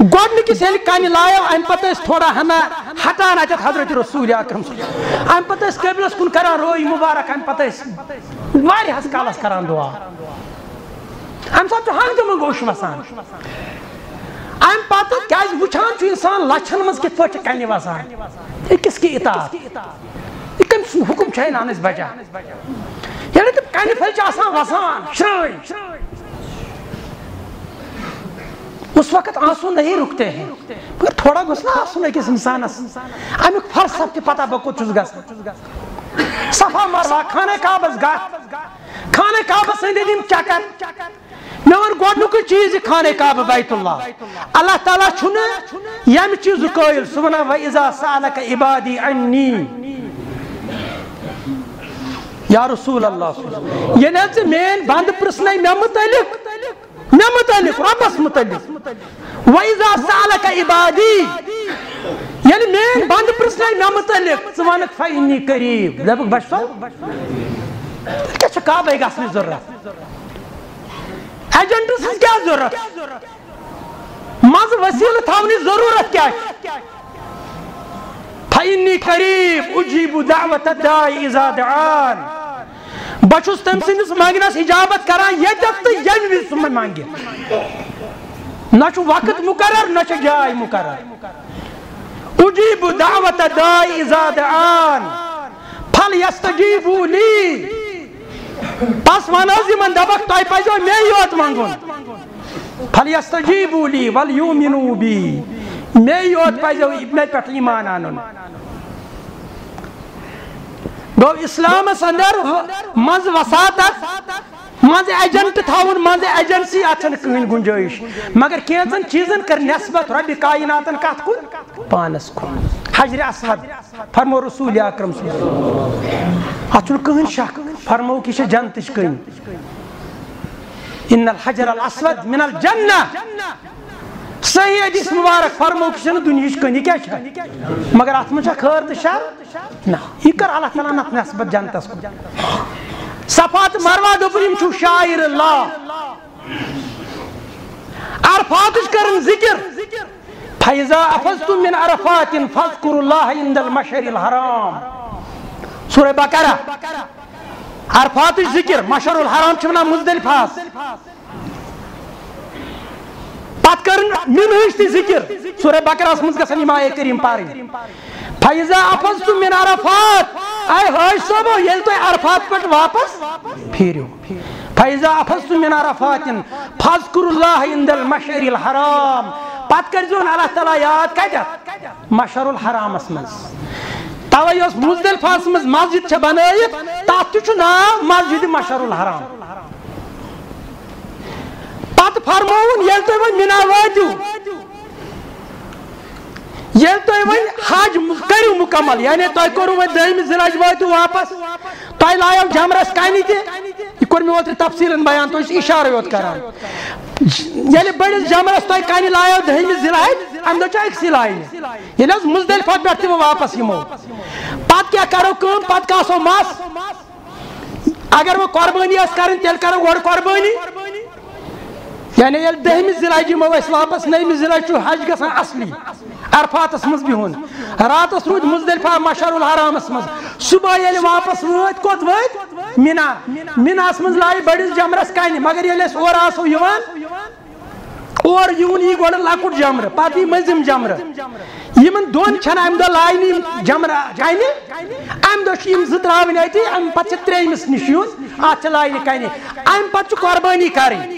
گۄڈنِکِس ییٚلہِ کنہِ لایو امہِ پتہٕ ٲسۍ تھوڑا ہنا ہٹان اتٮ۪تھ حضرت رسوٗل اکرم صٲب امہِ پتہٕ ٲسۍ قٲبلس کُن کران روی مُبارک امہِ پتہٕ ٲسۍ واریاہس کالس کران دعا امہِ ساتہٕ چھُ ہنٛگ تہٕ منٛگ اوٚش وسان امہِ پتہٕ کیازِ وٕچھان چھُ انسان لچھن کِتھ پٲٹھۍ چھِ کنہِ وسان أکِس کہِ اطاعت سُنٛد حُکم چھِ انان أسۍ بچان ییٚلہِ تِم کنہِ پھٔلۍ چھِ آسان وسان شرٲنۍ اس وقت آنسو نہیں رکتے ہیں۔ مگر تھوڑا گوٚژھ نا آسُن أکِس اِنسانس امیُک فلسف تہِ پتہ بہٕ کوٚت چھُس گژھان صفا مروا خانہ کعبس گژھ خانہ کعبس أنٛدۍ أنٛدۍ یِم چکر مےٚ ووٚن گۄڈنیُکُے چیٖز یہِ خانہ کعبہٕ بیت اللہ۔ اللہ تعالیٰ چھُنہٕ ییٚمہِ چیٖزُک قٲیل سُہ ونان وۄنۍ اِزا سالک عبادی انی یا رسول اللہ ییٚلہِ حظ ژٕ میٲنۍ بنٛدٕ پرژھنے مےٚ مُتعلق۔ مےٚ مُتعلق رۄبس مُتعلق. ویزا سالک عبادی ییٚلہِ میٲنۍ بنٛدٕ پرژھنے مےٚ مُتعلق ژٕ وَنکھ فینی قریٖب دَپکھ بچ کیٛاہ چھِ کعبے گژھنٕچ ضروٗرت؟ ایجنٹ سٕنٛز کیٛاہ ضروٗرت؟ منٛزٕ ؤسیٖلہٕ تھاونٕچ ضروٗرت کیٛاہ چھِ فینی قریٖب اُجیٖبو دعوت الداعی اذا دعان. بہٕ چھُس تٔمۍ سٕنٛدِس منٛگنس اجابت کران ییٚتٮ۪تھ تہٕ ییٚمہِ وِزِ سُہ مےٚ منٛگہِ نہ چھُ وقت مُقرر، نہ چھِ جاے مُقرر۔ اُجیٖبو دعوت الداعی اذا دعان پھل یستجیٖبو لی بس ون حظ یِمن دپکھ تۄہہِ پزیو مے یوت منٛگُن پھل یستجیٖبو لی ول بی۔ مے یوت پزیو مےٚ پٮ۪ٹھ ایمان انُن گوٚو اسلامس اندر منٛز وساتت منٛزٕ ایجنٹ تھاوُن، منٛزٕ ایجنسی اتھ چھنہٕ کٕہٕنۍ مگر کینٛژن چیٖزن کٔر نٮ۪سبت رۄبہِ کایناتن کتھ کُن پانس کُن حجرِ اسود فرمو رسوٗل اکرم صٲب اتھ چھُنہٕ کٕہٕنۍ شک فرموک یہِ چھِ جنتٕچ کٔنۍ ان الحجر الاسود من الجنہ۔ صحیح حدیث مبارک فرموک یہِ چھنہٕ دُنہِچ کٔنۍ یہِ کیٛاہ مگر اتھ منٛز چھا خٲر تہٕ شر؟ نہ، یہِ کٔر اللہ تعالیٰ ہن اتھ نٮ۪سبت جنتس کُن صفا تہٕ مروا دوٚپُن یِم شاعر اللہ۔ عرفاتٕچ کٔرٕن ذِکر۔ فیضا افزتم من عرفات فاذكروا الله عند المشعر الحرام۔ سورہ بقرہ۔ عرفاتٕچ ذِکر، مشعر الحرام چھِ ونان مزدلفاس پتہٕ کٔرٕن مِنہٕچ تہِ ذِکر۔ سورہ بقرہس منٛز گژھن یِم آیے کٔرِم پرٕنۍ فیضا افزتم من عرفات، اے حٲج صٲبو ییٚلہِ تُہۍ عرفات پٮ۪ٹھ واپس پھیرِو فیضا افزتم من عرفات، فاذكروا الله عند المشعر الحرام۔ پتہٕ کٔرۍزیون اللہ تعالیٰ یاد کتٮ۪تھ مشعر الحرامس منٛز۔ توے یۄس مزدلفاہس منٛز مسجد چھےٚ بنٲیِتھ تتھ تہِ چھُ مسجد مشعر الحرام۔ پتہٕ فرمووُن ییٚلہِ تُہۍ وۄنۍ مِنا وٲتِو ییٚلہِ تُہۍ وۄنۍ حج کٔرِو مُکمل. یعنی تۄہہِ کوٚروٕ وۄنۍ دٔہمہِ ضلعج وٲتِو واپس. تۄہہِ لایو جمرس کنہِ تہِ یہِ کوٚر مےٚ اوترٕ تفصیٖلن بیان تُہۍ چھِو اِشارے یوت کران. ییٚلہِ بٔڑِس جمرس تۄہہِ کنہِ لایو دٔہمہِ ضلعج ام دہ اکسی لائن یل مزدلفہ پہ تم واپس یمو پت کیا کرو کم پت کاسو مس اگر وہ قربانی آس کرن، تیل کرو گوڑ قربانی. یعنی یل دہمس ضلع یمو اس واپس نئیمس ضلع چھ حج گژھان اصلی، عرفاتس مز بہن، راتس رود مزدلفہ مشر الحرامس مز صبح یل واپس وت کوت وت مینا میناس مز لائی بڑس جمرس کن مگر یل اس اور آسو یوان اور یون یہ گوڑ لکٹ جمر پتہ یہ مزم جمر یمن دون چھن ام دہ لائن جمر کن ام دہ یم زٕ تراون اتی ام پتہ تریمس نش یون ات لائن کن ام پتہ قربانی کرن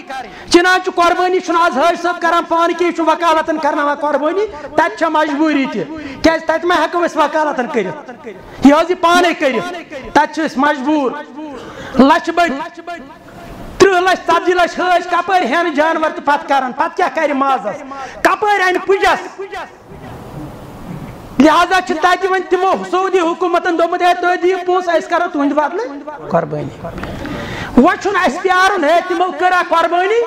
چنانچہ قربانی چھن آز حج صاحب کران پان کی چھ وکالتن کرناوان قربانی تت چھ مجبوری تہ کیاز تت ما ہیکو اس وکالتن کرت یہ حظ پانے کرت تت چھ اس مجبور۔ لچھ بڑ ترہ لچھ ژتجی لچھ حج کپر ہین جانور تو پت کران پت کیا کر مازس؟ کپر ان پجس۔ لہذا چھ تتہ ون تمو سعودی حکومتن دومت ہے تو دی پونس اس کرو تہند بدل قربانی وہ چھن اس پیارن ہے تمو کرا قربانی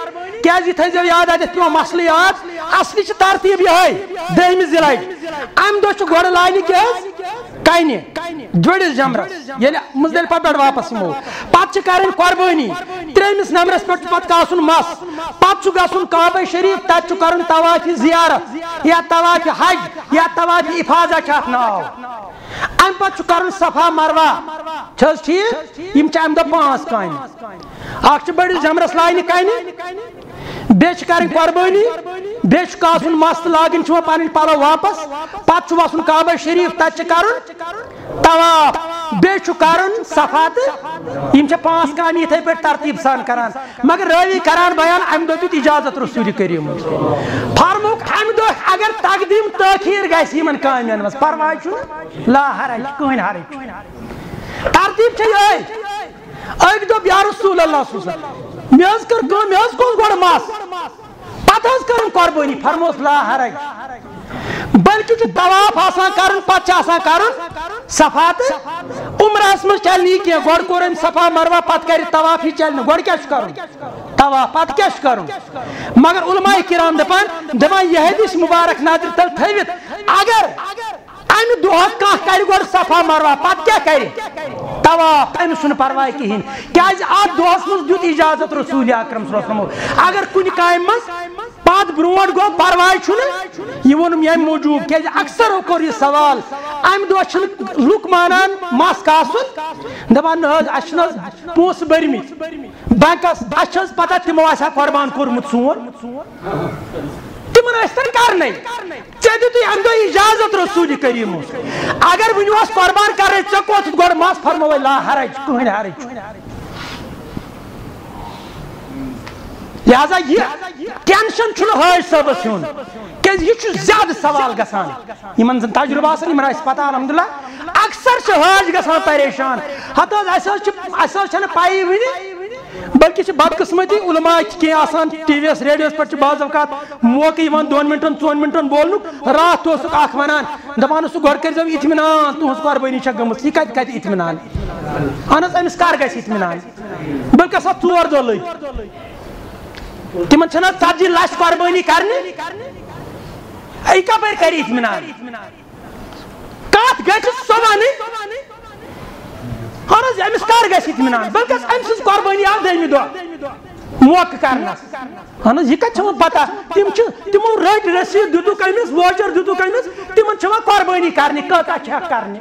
کیا جی تھے یاد آتے تمو مسئلہ یاد، اصلی چھ ترتیب یہ ہے دہمی ضلع ام دو چھ گوڑ لائنی کیا کائنی جوڑس جمرس یل مزدلفہ پہ واپس یمو پتہ کرن قربانی تریمس نمبرس پہ پتہ گاسن مس پتہ گسن کعبہ شریف تت کرن طواف زیارت یا طواف حج یا طواف افاظہ چھ ناو ام پتہ کرن صفا مروہ چھس ٹھیک یم چھ ام دہ پانچ کامہ اخ چھ بڑس جمرس لائنہ کامہ بیچ کریں قربانی بیچ کاسن مست لاگن چھو پانی پالو واپس پات چھو واسن کعبہ شریف تچ کرن تواف بیچ کرن صفات یم چھ پانچ کامی تھے پر ترتیب سان کران مگر روی کران بیان ام دو تیت اجازت رسول کریم فرموک ام دو اگر تقدیم تاخیر گیس یمن کامین مز پروائی چھو لا حرج کوین حرج ترتیب چھ یہ ایک دو بیا رسول اللہ صلی اللہ علیہ وسلم مز کر کم مز کون گوڑ مس پتہ کرن قربانی فرموس لا حرج۔ بلکہ چھ طواف آسان کرن پتہ چھ آسان کرن صفات عمرہس مز چلنی کی گوڑ کور ام صفا مروہ پتہ کر طواف ہی چلن گوڑ کیا چھ کرن۔ طواف پتہ کیا چھ کرن۔ مگر علماء کرام دپان دپان یہ حدیث مبارک نادر تل تھویت اگر امہ دۄہ کانٛہہ کرِ گۄڈٕ صفا مروہ؟ پتہٕ کیٛاہ کرِ طواف أمِس چھُنہٕ پرواے کِہیٖنۍ کیٛازِ اَتھ دۄہس منٛز دیُت اِجازت رسوٗل اکرم صلی اللہ علیہ اگر کُنہِ کامہِ منٛز پتہٕ برونٛٹھ گوٚو پرواے چھُنہٕ یہِ ووٚنُم ییٚمہِ موٗجوٗب۔ کیٛازِ اکثرو کوٚر یہِ سوال۔ امہِ دۄہ چھِنہٕ لُکھ مانان مس کاسُن۔ دپان نہ حظ اَسہِ چھِنہٕ حظ پونٛسہٕ بٔرمٕتۍ بینکس اَسہِ چھِ حظ پتہ تِمو آسہِ ہا قۄربان کوٚرمُت سون۔ تمن ٲسۍ کرنے ژےٚ دِتُے امہِ دۄہ اِجازت رسوٗلِ اگر وٕنہِ اوس قۄربان کرے ژےٚ گۄڈٕ مس فرموے لا حرج کٕہٕنۍ حرج۔ لہذا یہ ٹینشن چھُنہٕ حٲج صٲبس ہیوٚن کیازِ یہِ چھُ زیادٕ سوال گژھان۔ یِمن زن تجربہٕ آسان، یِمن آسہِ پتہ، الحمدللہ۔ اکثر چھِ حٲج گژھان پریشان۔ ہتہٕ حظ اَسہِ حظ چھِ اَسہِ حظ بلکہ چھ بدقسمتی علماء کی آسان۔ ٹی وی یس، ریڈیوس پر بعض اوقات موقع یوان دون منٹن ژون منٹن بولنک۔ رات تو سک اخ ونان، دپان سہ گۄڈٕ کٔرزیو اطمینان، تُہنٛز قۄربٲنی چھےٚ گٔمٕژ؟ یہِ کتہِ کتہِ اطمینان؟ اہن حظ، أمِس کر گژھِ اطمینان۔ بلکہ سا ژور دۄہ لٔگۍ۔ تمن چھنہ ژتجی لچھ قۄربٲنی کرنہِ یہِ کپٲرۍ کرِ اطمینان کتھ گژھِ سۄ ونٕنۍ اہن حظ أمِس کر گژھِ اطمینان بلکہ أمۍ سٕنٛز قۄربٲنی آو دٔیمہِ دۄہ موقعہٕ کرنس اہن حظ یہِ جی کتہِ چھِ وۄنۍ پتہ تِم چھِ تِمو رٔٹۍ رٔسیٖد دِتُکھ أمِس ووچر دِتُکھ أمِس تِمن چھِ وۄنۍ قۄربٲنی کرنہِ کۭژاہ کرنہِ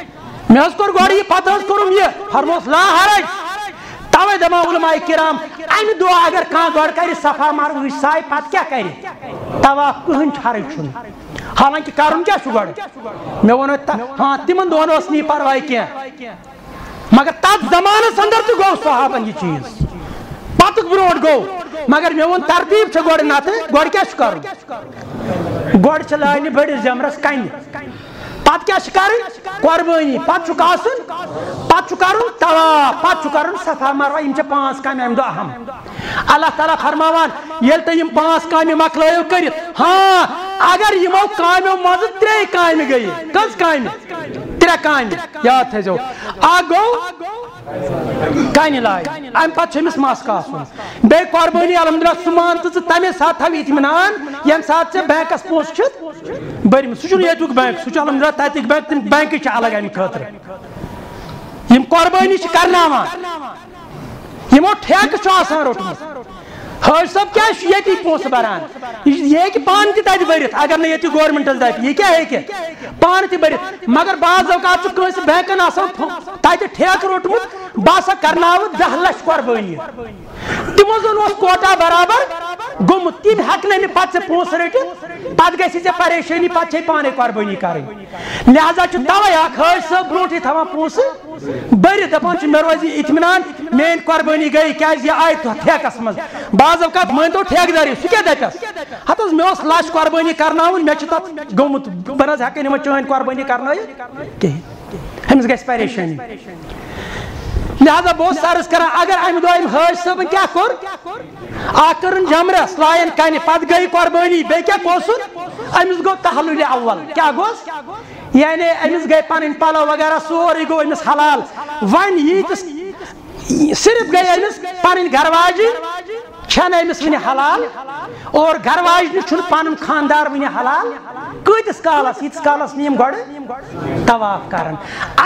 مےٚ حظ کوٚر گۄڈٕ یہِ پتہٕ حظ کوٚرُم یہِ فرموس لا حرج۔ توے دپان علماء کرام امہِ دۄہ اگر کانٛہہ گۄڈٕ کرِ صفا مروٕچ ساے پتہٕ کیٛاہ کرِ طواف کٕہٕنۍ حرج چھُنہٕ حالانکہ کرن کیا گۄڈٕ مےٚ ووٚن ہاں تِمن دۄہن اوس نہٕ یہِ پرواے کینٛہہ مگر تتھ زمانس اندر تہِ گوٚو صحابن یہِ چیٖز۔ پتہٕ برونٛٹھ گوٚو مگر مےٚ ووٚن ترتیٖب چھےٚ گۄڈٕ نتہٕ گۄڈٕ کیٛاہ چھُ کرُن گۄڈٕ چھِ لاینہِ بٔڑِس جمرس کنہِ پتہٕ کیا چھِ قربانی قۄربٲنی چھ آسن آسُن چھ کرن کرُن طواف پتہٕ چھُ کرُن صفا مروا یِم چھ پانچ کامہِ امہِ دۄہ اہم۔ اللہ تعالیٰ فرماوان ییٚلہِ تُہۍ یِم پانٛژھ کامہِ مۄکلٲیِو کٔرِتھ ہاں اگر یِمو کامیو منٛزٕ ترٛے کامہِ گٔیہِ کٔژ کامہِ ترٛےٚ کامہِ یاد تھٲیزیو اکھ گوٚو کنہِ لاے امہِ پتہٕ چھُ أمِس مس کاسُن بیٚیہِ قۄربٲنی الحمدُاللہ ژٕ مان تہٕ ژٕ تمے ساتہٕ تھاو اطمینان ییٚمہِ ساتہٕ ژےٚ بینکس پونٛسہٕ چھُتھ بٔرمٕتۍ سُہ چھُنہٕ ییٚتیُک بینک سُہ چھُ الحمدُاللہ تتیُک بینک تِم بینکٕے چھِ الگ امہِ خٲطرٕ یِم قۄربٲنی چھِ کرناوان یِمو ٹھیکہٕ چھُ آسان روٚٹمُت حٲج صٲب کیٛازِ چھُ ییٚتی پونٛسہٕ بران؟ یہِ ہیٚکہِ پانہٕ تہِ تتہِ بٔرِتھ اگر نہٕ ییٚتہِ گورمنٹس دپہِ یہِ کیٛاہ ہیٚکہِ پانہٕ تہِ بٔرِتھ۔ مگر بعض اوقات کٲنٛسہِ بینکن آسان تتہِ ٹھیکہٕ روٚٹمُت بہٕ ہسا کرناوٕ دہ لچھ قۄربٲنی۔ تِمو زن اوس کوٹا برابر گوٚمُت تِم ہٮ۪کہٕ نہٕ مےٚ پتہٕ ژےٚ پونٛسہٕ رٔٹِتھ پتہٕ گژھِ پانے قۄربٲنی کرٕنۍ لہذا توے اکھ حٲج صٲب برونٛٹھٕے تھاوان پونٛسہٕ دپان چھُ مےٚ روزِ اطمینان میٲنۍ قۄربٲنی گٔے کیٛازِ یہِ ٹھیکس منٛز بعض اوقات مٲنتو ٹھیکہٕ دٲری سُہ کیٛاہ دپٮ۪س ہتھ حظ مےٚ اوس لچھ قۄربٲنی کرناوٕنۍ مےٚ چھُ تتھ گوٚمُت بہٕ نہ حظ گژھِ لہذا بہت سرس عرض اگر ام دۄہ أمۍ حٲج صٲبن کیٛاہ کوٚر اکھ جمرس، لائن کنہِ پتہٕ گئی قربانی بیٚیہِ کیٛاہ گوٚسُن أمِس گوٚو تحلُلہِ اول، کیا گوس؟ یعنی امس گئی پن پلو وغیرہ، سوری گو امس حلال۔ ون یہ صرف گئی امس پن گھر واجِنۍ چھنہٕ أمِس وٕنہِ حلال اور گرٕ واجنہِ چھُنہٕ پنُن خانٛدار وٕنہِ حلال؟ کۭتِس کالس ییٖتِس کالس نہٕ یِم گۄڈٕ طواف کرن۔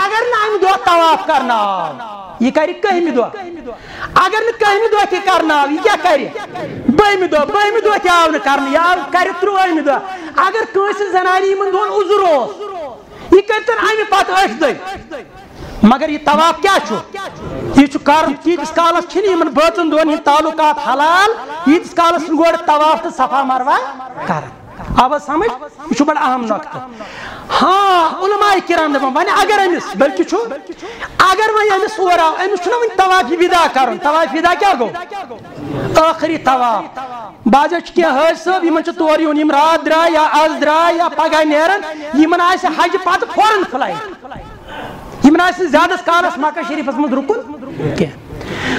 اگر نہٕ امہِ دۄہ طواف کرناو یہِ کرِ کٔہمہِ دۄہ اگر نہٕ کٔہمہِ دۄہ تہِ کرناو یہِ کیٛاہ کرِ بٔہمہِ دۄہ بٔہمہِ دۄہ تہِ آو نہٕ کرنہٕ یہِ آو کرِ ترٛوہمہِ دۄہ اگر کٲنٛسہِ زنانہِ یِمن دۄہن عُذر اوس یہِ کٔرتن امہِ پتہٕ ٲٹھِ دۄہہِ مگر یہ طواف کیا چھو؟ یہ چھو کارن تیتس کالس چھنی؟ یمن بٲژن دون ہند تعلقات حلال ییتس کالس گۄڈٕ طواف تہٕ صفا مروا کران آو سمجھ؟ یہ چھو بڑا اہم نقطہ۔ ہاں علماء کرام دپان یعنی وۄنۍ اگر أمِس بلکہِ چھُ اگر وۄنۍ أمِس اور آو أمِس چھُنہ وۄنۍ طواف ودا کرُن طواف ودا کیٛاہ گوٚو ٲخری طواف۔ بعض چھِ کینٛہہ حٲج صٲب یِمن چھُ تورٕ یُن یِم راتھ درٛاے یا آز درٛاے یا پگہہ نیرن؟ یِمن آسہِ حجہِ پتہٕ فوراً فلایٹ یمن آسہِ زیادس کالس مکہ شریفس منٛز رُکُن کینٛہہ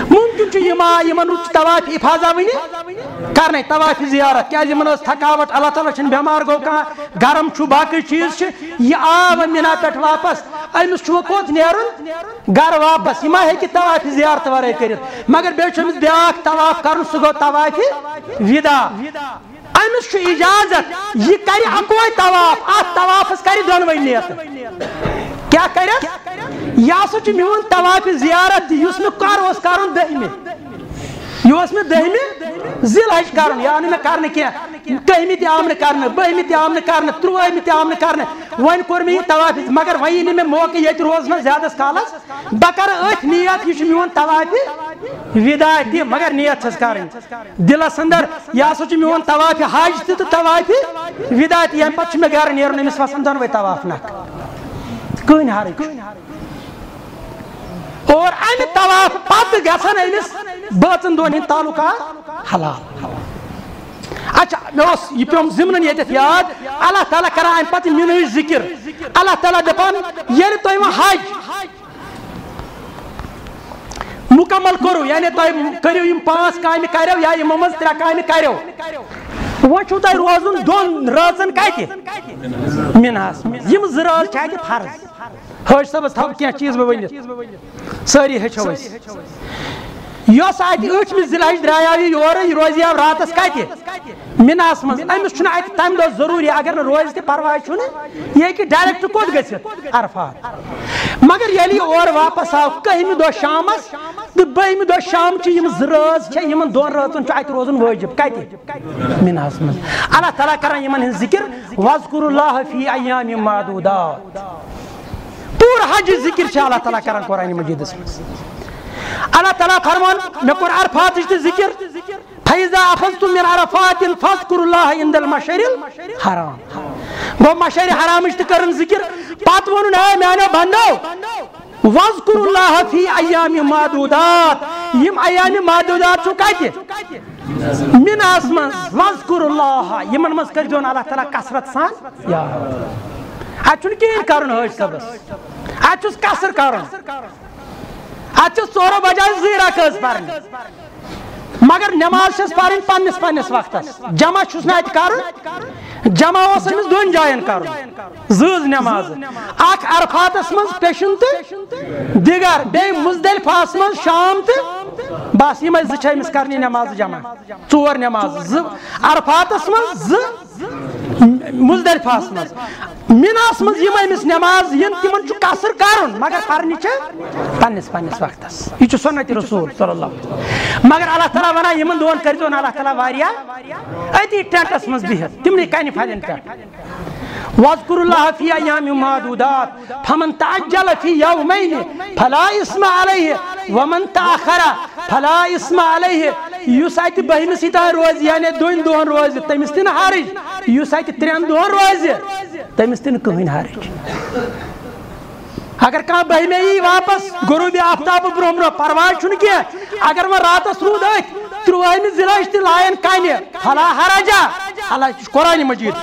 ممکن چھُ یِم آے یِمن طواف حفاظا وٕنہِ کرنے طواف زیارت کیٛازِ یِمن ٲس تھکاوٹ اللہ تعالیٰ چھُنہٕ بٮ۪مار گوٚو کانٛہہ گرم چھُ باقٕے چیٖز چھِ یہِ آو وۄنۍ مینا پٮ۪ٹھ واپس أمِس چھُ وۄنۍ کوٚت نیرُن واپس یہِ ما ہیٚکہِ طواف زیارت ورٲے کٔرِتھ مگر بیٚیہِ چھُ بیاکھ طواف کرُن سُہ گوٚو طواف ودا أمِس چھُ اِجازت یہِ کرِ اکوے طواف اتھ طوافس کرِ دۄنوے نیتہٕ کیا کرس یہ ہسا چھ میون طواف زیارت یس مے کر اوس کرن دہمہِ یہ اوس مے دہمہِ ذل حج کرن یہ آو نہٕ مےٚ کرنہٕ کینٛہہ کٔہمہِ تہِ آو نہٕ کرنہٕ بٔہمہِ تہِ آو نہٕ کرنہٕ ترٛوہمہِ تہِ آو نہٕ کرنہٕ وۄنۍ کوٚر مےٚ یہِ طواف مگر وۄنۍ یی نہٕ مےٚ موقعہٕ ییٚتہِ روزنس زیادس کالس بہٕ کرٕ نیت یہِ میون طواف ودا تہِ مگر نیت چھس کرٕنۍ دِلس انٛدر یہِ ہسا چھُ میون طواف حج تہِ تہٕ طواف ودا تہِ ییٚمہِ یعنی پتہٕ چھُ مےٚ گرٕ نیرُن أمِس وسان طواف نکھٕ کٕہٕنۍ حرج اور امہِ طواف پتہٕ گژھن أمِس بٲژن دۄن ہٕنٛدۍ تعلقات حلال۔ اچھا مےٚ اوس یہِ پیوٚم ضِمنن یاد اللہ تعالیٰ کران امہِ پتہٕ مِنہٕچ ذِکر۔ اللہ تعالیٰ دپان ییٚلہِ یعنی تۄہہِ وۄنۍ حج۔ مُکمل کوٚرُو یعنی تۄہہِ کٔرِو یِم پانٛژھ کامہِ کریو، یا یِمو منٛز ترٛےٚ کامہِ کریو۔ وۄنۍ چھُو تۄہہِ روزُن دۄن رٲژن کتہِ مِنہس منٛز یِم زٕ فرض۔ حٲج صٲبس تھاو کینٛہہ چیٖز بہٕ ؤنِتھ سٲری ہیٚچھو أسۍ یۄس اتہِ ٲٹھمہِ ضلعہ ہٕچ درٛایاو یہِ یورٕ یہِ روزِ ہا راتس کتہِ مِناہس منٛز أمِس چھُنہٕ اتہِ تمہِ دۄہ ضروٗری اگر نہٕ روزِ تہِ پرواے چھُنہٕ یہِ ہیٚکہِ ڈایریکٹ کوٚت گٔژھِتھ عرفات مگر ییٚلہِ یہِ اورٕ واپس آو کٔہمہِ دۄہ شامس تہٕ بٔہمہِ دۄہ شام چھِ یِم زٕ رٲژ چھےٚ یِمن دۄن رٲژن چھُ اتہِ روزُن وٲجِب کتہِ مِناہس منٛز اللہ تعالیٰ کران یِمن ذِکر وزکر اللہ فی ایام مادوٗدات پوٗرٕ حج ذِکر چھِ اللہ تعالیٰ کران قرآنہِ مجیٖدس منٛز اللہ تعالیٰ فرمان مےٚ کوٚر عرفاتٕچ تہِ ذِکر فیضا افضتم من عرفات فاذكر الله عند المشعر الحرام۔ گوٚو مشعر حرامٕچ تہِ کٔرٕن ذِکر۔ پتہٕ ووٚنُن ہے میانیو بنٛدو وزکر اللہ فی ایام مادوٗدات یِم ایامِ مادوٗدات چھُو کتہِ مناس من وذکر اللہ یمن مز کر دیون اللہ تعالیٰ کثرت سان، یا اتھ کہین کرن حج صبس اتھ کثر کرن اتھ ژورو بجائے زی رکٲژ پرن مگر نماز چھس پرن پنس پنس وقتس جمع چھس نہ اتہ کرن جمع اوس أمِس دۄن جاین کرن زۭز نماز اکھ عرفاتس منٛز پیشن تہٕ دِگر بیٚیہِ مزدلفاہس منٛز شام تہٕ بس یِمے زٕ چھِ أمِس نماز جمع ژور نماز زٕ عرفاتس منٛز زٕ مزدلفاہس مز۔ مناس مز یِم أمِس نماز، یِن تِمن چھ قصر کرن مگر پرنہِ چھِ پنس پننس وقتس یہ چھ سنت رسول صلی اللہ علیہ وسلم۔ مگر اللہ تعالیٰ ونان یِمن دون کٔرۍزون اللہ تعالی واریا۔ أتی ٹینٹس منٛز بِہِتھ تِمنٕے کانی پھلٮ۪ن پٮ۪ٹھ واذكر الله في ايام معدودات فمن تعجل في يومين فلا اسم عليه، ومن تاخر فلا اسم عليه. یُس اتہِ بہمہِ سۭتۍ روزِ یعنی دۄن دۄہن روزِ تٔمِس تہِ نہٕ حرج یُس اتہِ ترٛٮ۪ن دۄہن روزِ تٔمِس تہِ نہٕ حرج اگر کانٛہہ بہمہِ یی واپس غروٗبِ آفتابہٕ برونٛہہ برونٛہہ پرواے چھُنہٕ کینٛہہ اگر وۄنۍ راتس روٗد أتھۍ ترٛوہمہِ ضلعٕچ تہِ لایَن کنہِ فلا حرجا، اللہ چھُ قرآنہِ مجیٖد۔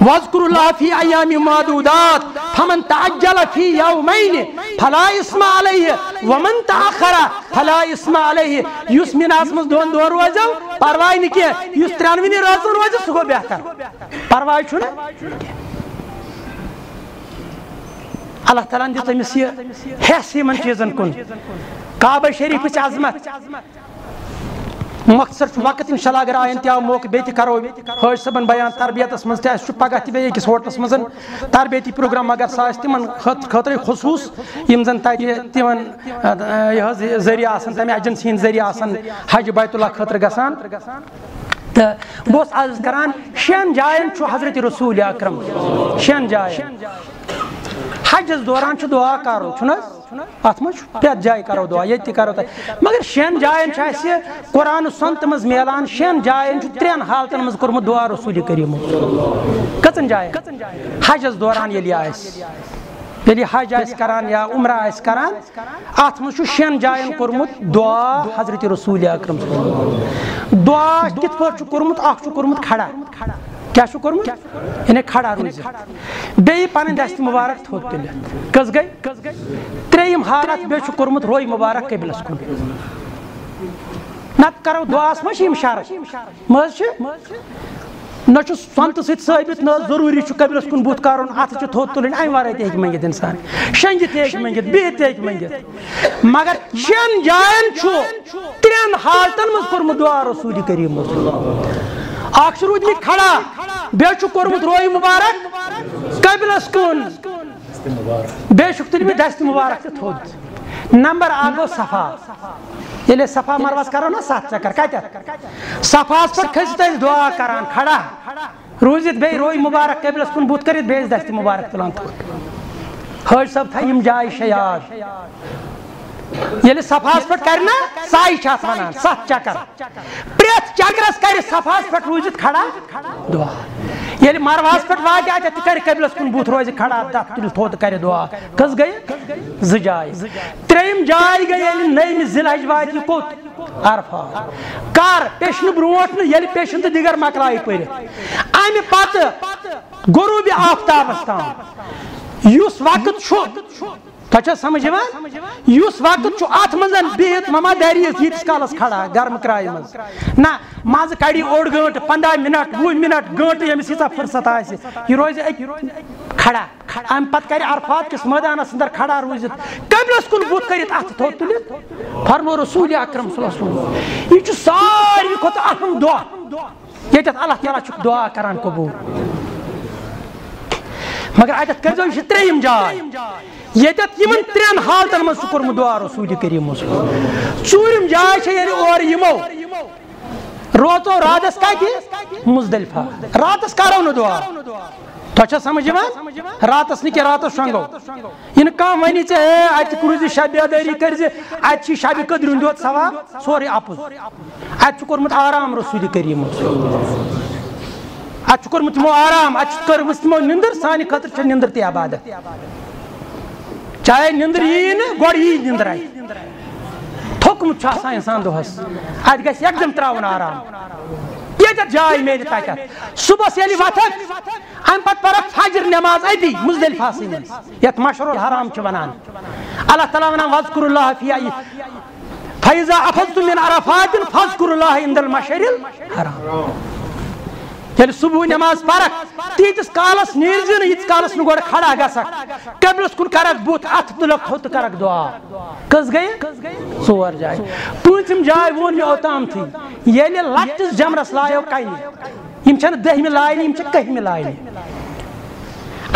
واذكر الله في ايام معدودات فمن تعجل في يومين فلا اسم عليه ومن تاخر فلا اسم عليه يس من اسمس دون دون روزو پرواے نہ کی یس ترانونی روزن روز سو بہتر۔ پرواے چھن اللہ تعالیٰ دِژ أمِس یہِ حیث یِمن چیٖزن کُن۔ کعبہ شریٖفٕچ عظمت۔ مختصر وقت ان شاء اللہ اگر آئین تہ موقع بیٚیہِ تہِ کرو حٲج صٲبن بیان تربیتس منٛز تہِ اَسہِ چھُ پگاہ تہِ بیٚیہِ أکِس ہوٹلس منٛز تربیتی پروگرام اگر سُہ آسہِ تِمن خٲطرٕ خصوٗص، یِم زن تتہِ تِمن یہِ حظ یہِ ذٔریعہٕ آسان تمہِ ایجنسی ہٕنٛدۍ ذٔریعہٕ آسان حج بیت اللہ خٲطرٕ گژھان تہٕ بہٕ اوسُس عرض کران شٮ۪ن جاین چھُ حضرت رسوٗل اکرم۔ شٮ۪ن جاین حجس دوران چھُ دعا کرُن چھُنہٕ حظ اتھ منٛز چھُ کرو دعا، ییٚتہِ تہِ کرو تۄہہِ مگر شٮ۪ن جاین چھُ قرآن سنت منٛز میلان شٮ۪ن جاین چھُ ترٛٮ۪ن حالتن منٛز کوٚرمُت دعا رسوٗلی کٔریٖمو کٔژن جاین؟ حجس دوران ییٚلہِ یہِ آسہِ حج آسہِ کران یا عمرہ آسہِ کران، اتھ منٛز چھُ شٮ۪ن جاین کوٚرمُت دعا حضرت رسوٗل اکرم دعا کِتھ پٲٹھۍ چھُ کوٚرمُت؟ اکھ چھُ کوٚرمُت کھڑا۔ کیا چھُ کوٚرمُت یعنی کھڑا روٗزِتھ بیٚیہِ پنٕنۍ دستہِ مُبارک تھوٚد تُلِتھ کٔژ گٔے ترٛیٚیِم حالت بیٚیہِ چھُ کوٚرمُت روے مُبارک قبلس کُن۔ نتہٕ کرو دعاہس منٛز چھِ یِم شرط مہ حظ نہ چھُ سونتہٕ سۭتۍ ثٲبت نہ ضروٗری چھُ قبلس کُن بُتھ کرُن اتھٕ چھِ تھوٚد تُلٕنۍ امہِ ورٲے تہِ ہیٚکہِ منٛگِتھ انسان۔ شنٛگِتھ تہِ ہیٚکہِ منٛگِتھ بِہِتھ تہِ ہیٚکہِ منٛگِتھ مگر شٮ۪ن جاین چھُ ترٛٮ۪ن حالتن منٛز کوٚرمُت دعا رسوٗلی کٔریٖم۔ اکھ چھُ روٗدمٕتۍ کھڑا بیٚیہِ چھُ کوٚرمُت روے مُبارک، قبلس کُن۔ بیٚیہِ چھُکھ تُلمٕتۍ دستہِ مُبارک تہِ تھوٚد۔ نمبر اکھ گوٚو صفا۔ ییٚلہِ صفا مربس کرو نا ستھ چکر کتٮ۪تھ صفاہس پٮ۪ٹھ کھٔسِتھ ٲسۍ دعا کران، کھڑا۔ روٗزِتھ بیٚیہِ روے مُبارک، قبلس کُن بُتھ کٔرِتھ بیٚیہِ ٲسۍ دستہِ مُبارک تُلان تھوٚد۔ حٲج صٲب تھایہِ یِم جایہِ شےٚ یعنی یاد ییٚلہِ صفاہس پٮ۪ٹھ کرِ نا سایہِ چھِ اتھ ونان ستھ چکر۔ پرٛٮ۪تھ چکرس کرِ صفاہس پٮ۪ٹھ روٗزِتھ کھڑا۔ دعا۔ یعنی ییٚلہِ مرواہس پٮ۪ٹھ واتہِ اتٮ۪تھ تہِ کرِ قبلس کُن بُتھ روزِ کھڑا تتھ تُلہِ تھوٚد کرِ دعا۔ کٔژ گٔے؟ زٕ جایہِ۔ ترٛیٚیِم جاے گٔے یعنی ییٚلہِ نٔیمہِ ضلعٕ ہج واتہِ یہِ کوٚت؟ عرفات۔ کر پیشنہٕ برونٛٹھ نہٕ ییٚلہِ پیشن تہٕ دِگر مکلایہِ پٔرِتھ۔ امہِ پتہٕ، غروٗبِ آفتابس تام، یُس وقت چھُ تۄہہِ چھا سمجھ یِوان وقت چھُ اتھ منٛز بِہِتھ مما دارِ ییٖتِس کالس کھڑا گرمہٕ کرایہِ منٛز۔ نہ منٛزٕ کڑِ اوٚڑ گٲنٛٹہٕ پنٛداہ مِنٹ، وُہ مِنٹ گٲنٛٹہٕ ییٚمِس ییٖژاہ فٕرست آسہِ۔ یہِ روزِ کھڑا، امہِ پتہٕ کرِ عرفات کِس مٲدانس انٛدر کھڑا روٗزِتھ۔ قبلس کُن بُتھ کٔرِتھ اتھٕ تھوٚد تُلِتھ۔ فرمو رسوٗل اکرم صلی اللہ علیہ وسلم، یہِ چھُ ساروی کھۄتہٕ اہم دۄہ ییٚتٮ۪تھ اللہ تعالیٰ چھُکھ دعا کران قبوٗل۔ مگر اتٮ۪تھ کٔرۍزیو یہِ چھِ ترٛیٚیِم جاے۔ ییٚتٮ۪تھ یِمن ترٛٮ۪ن حالتن منٛز چھُ کوٚرمُت دعا رسوٗلہِ کٔریٖم ژوٗرِم جاے چھےٚ ییٚلہِ اورٕ یِمو. روژو راتس کتہِ مُزدلفا راتس کرو نہٕ دعا تۄہہِ چھا سمجھ یِوان راتس نہٕ کینٛہہ راتس شۄنٛگو یہِ نہٕ کانٛہہ وَنہِ ژےٚ ہے اَتہِ روٗزِ شب بیدٲری کٔرزِ اَتہِ چھِ شبہِ قدرِ ہُنٛد دۄد ثواب سورُے اَپُز اَتہِ چھُ کوٚرمُت آرام رسوٗلہِ کٔریٖم اَتہِ چھُ کوٚرمُت تِمو آرام اَتہِ چھِ کٔرمٕژ تِمو نِندٕر سانہِ خٲطرٕ چھِ نِندٕر تہِ عبادت چاہے نِندٕر یی نہٕ گۄڈٕ یی نِندٕر تھوکمت چھُ آسان اِنسان دۄہس اَتہِ گژھِ یکدم ترٛاوُن آرام۔ ییٚتٮ۪تھ جاے میلہِ تَتٮ۪تھ صُبحس ییٚلہِ وۄتھکھ اَمہِ پتہٕ پرکھ فجر نٮ۪ماز أتی مُزدلفاسٕے منٛز یَتھ مشہوٗر الحرام چھِ وَنان اللہ تعالیٰ وَنان وَزکُر اللہ فی فیضا افضتم من عرفات فذکر اللہ عند المشعر الحرام۔ ییٚلہِ صبح نماز پرک تیتس کالس نیرزی نہٕ ییٖتِس کالس نہٕ گۄڈٕ کھڑا گژھکھ قبلس کن کرک بوت اَتھٕ تُلکھ تھوٚد کرک دعا۔ کس گئی گٔیہِ جائے پونچم جائے جاے میں اوتام تھی، ییٚلہِ لکٹس جمرس لایو کنہِ، یِم چھنہٕ دٔہمہِ لاینہِ، یِم چھِ کٔہمہِ لاینہِ۔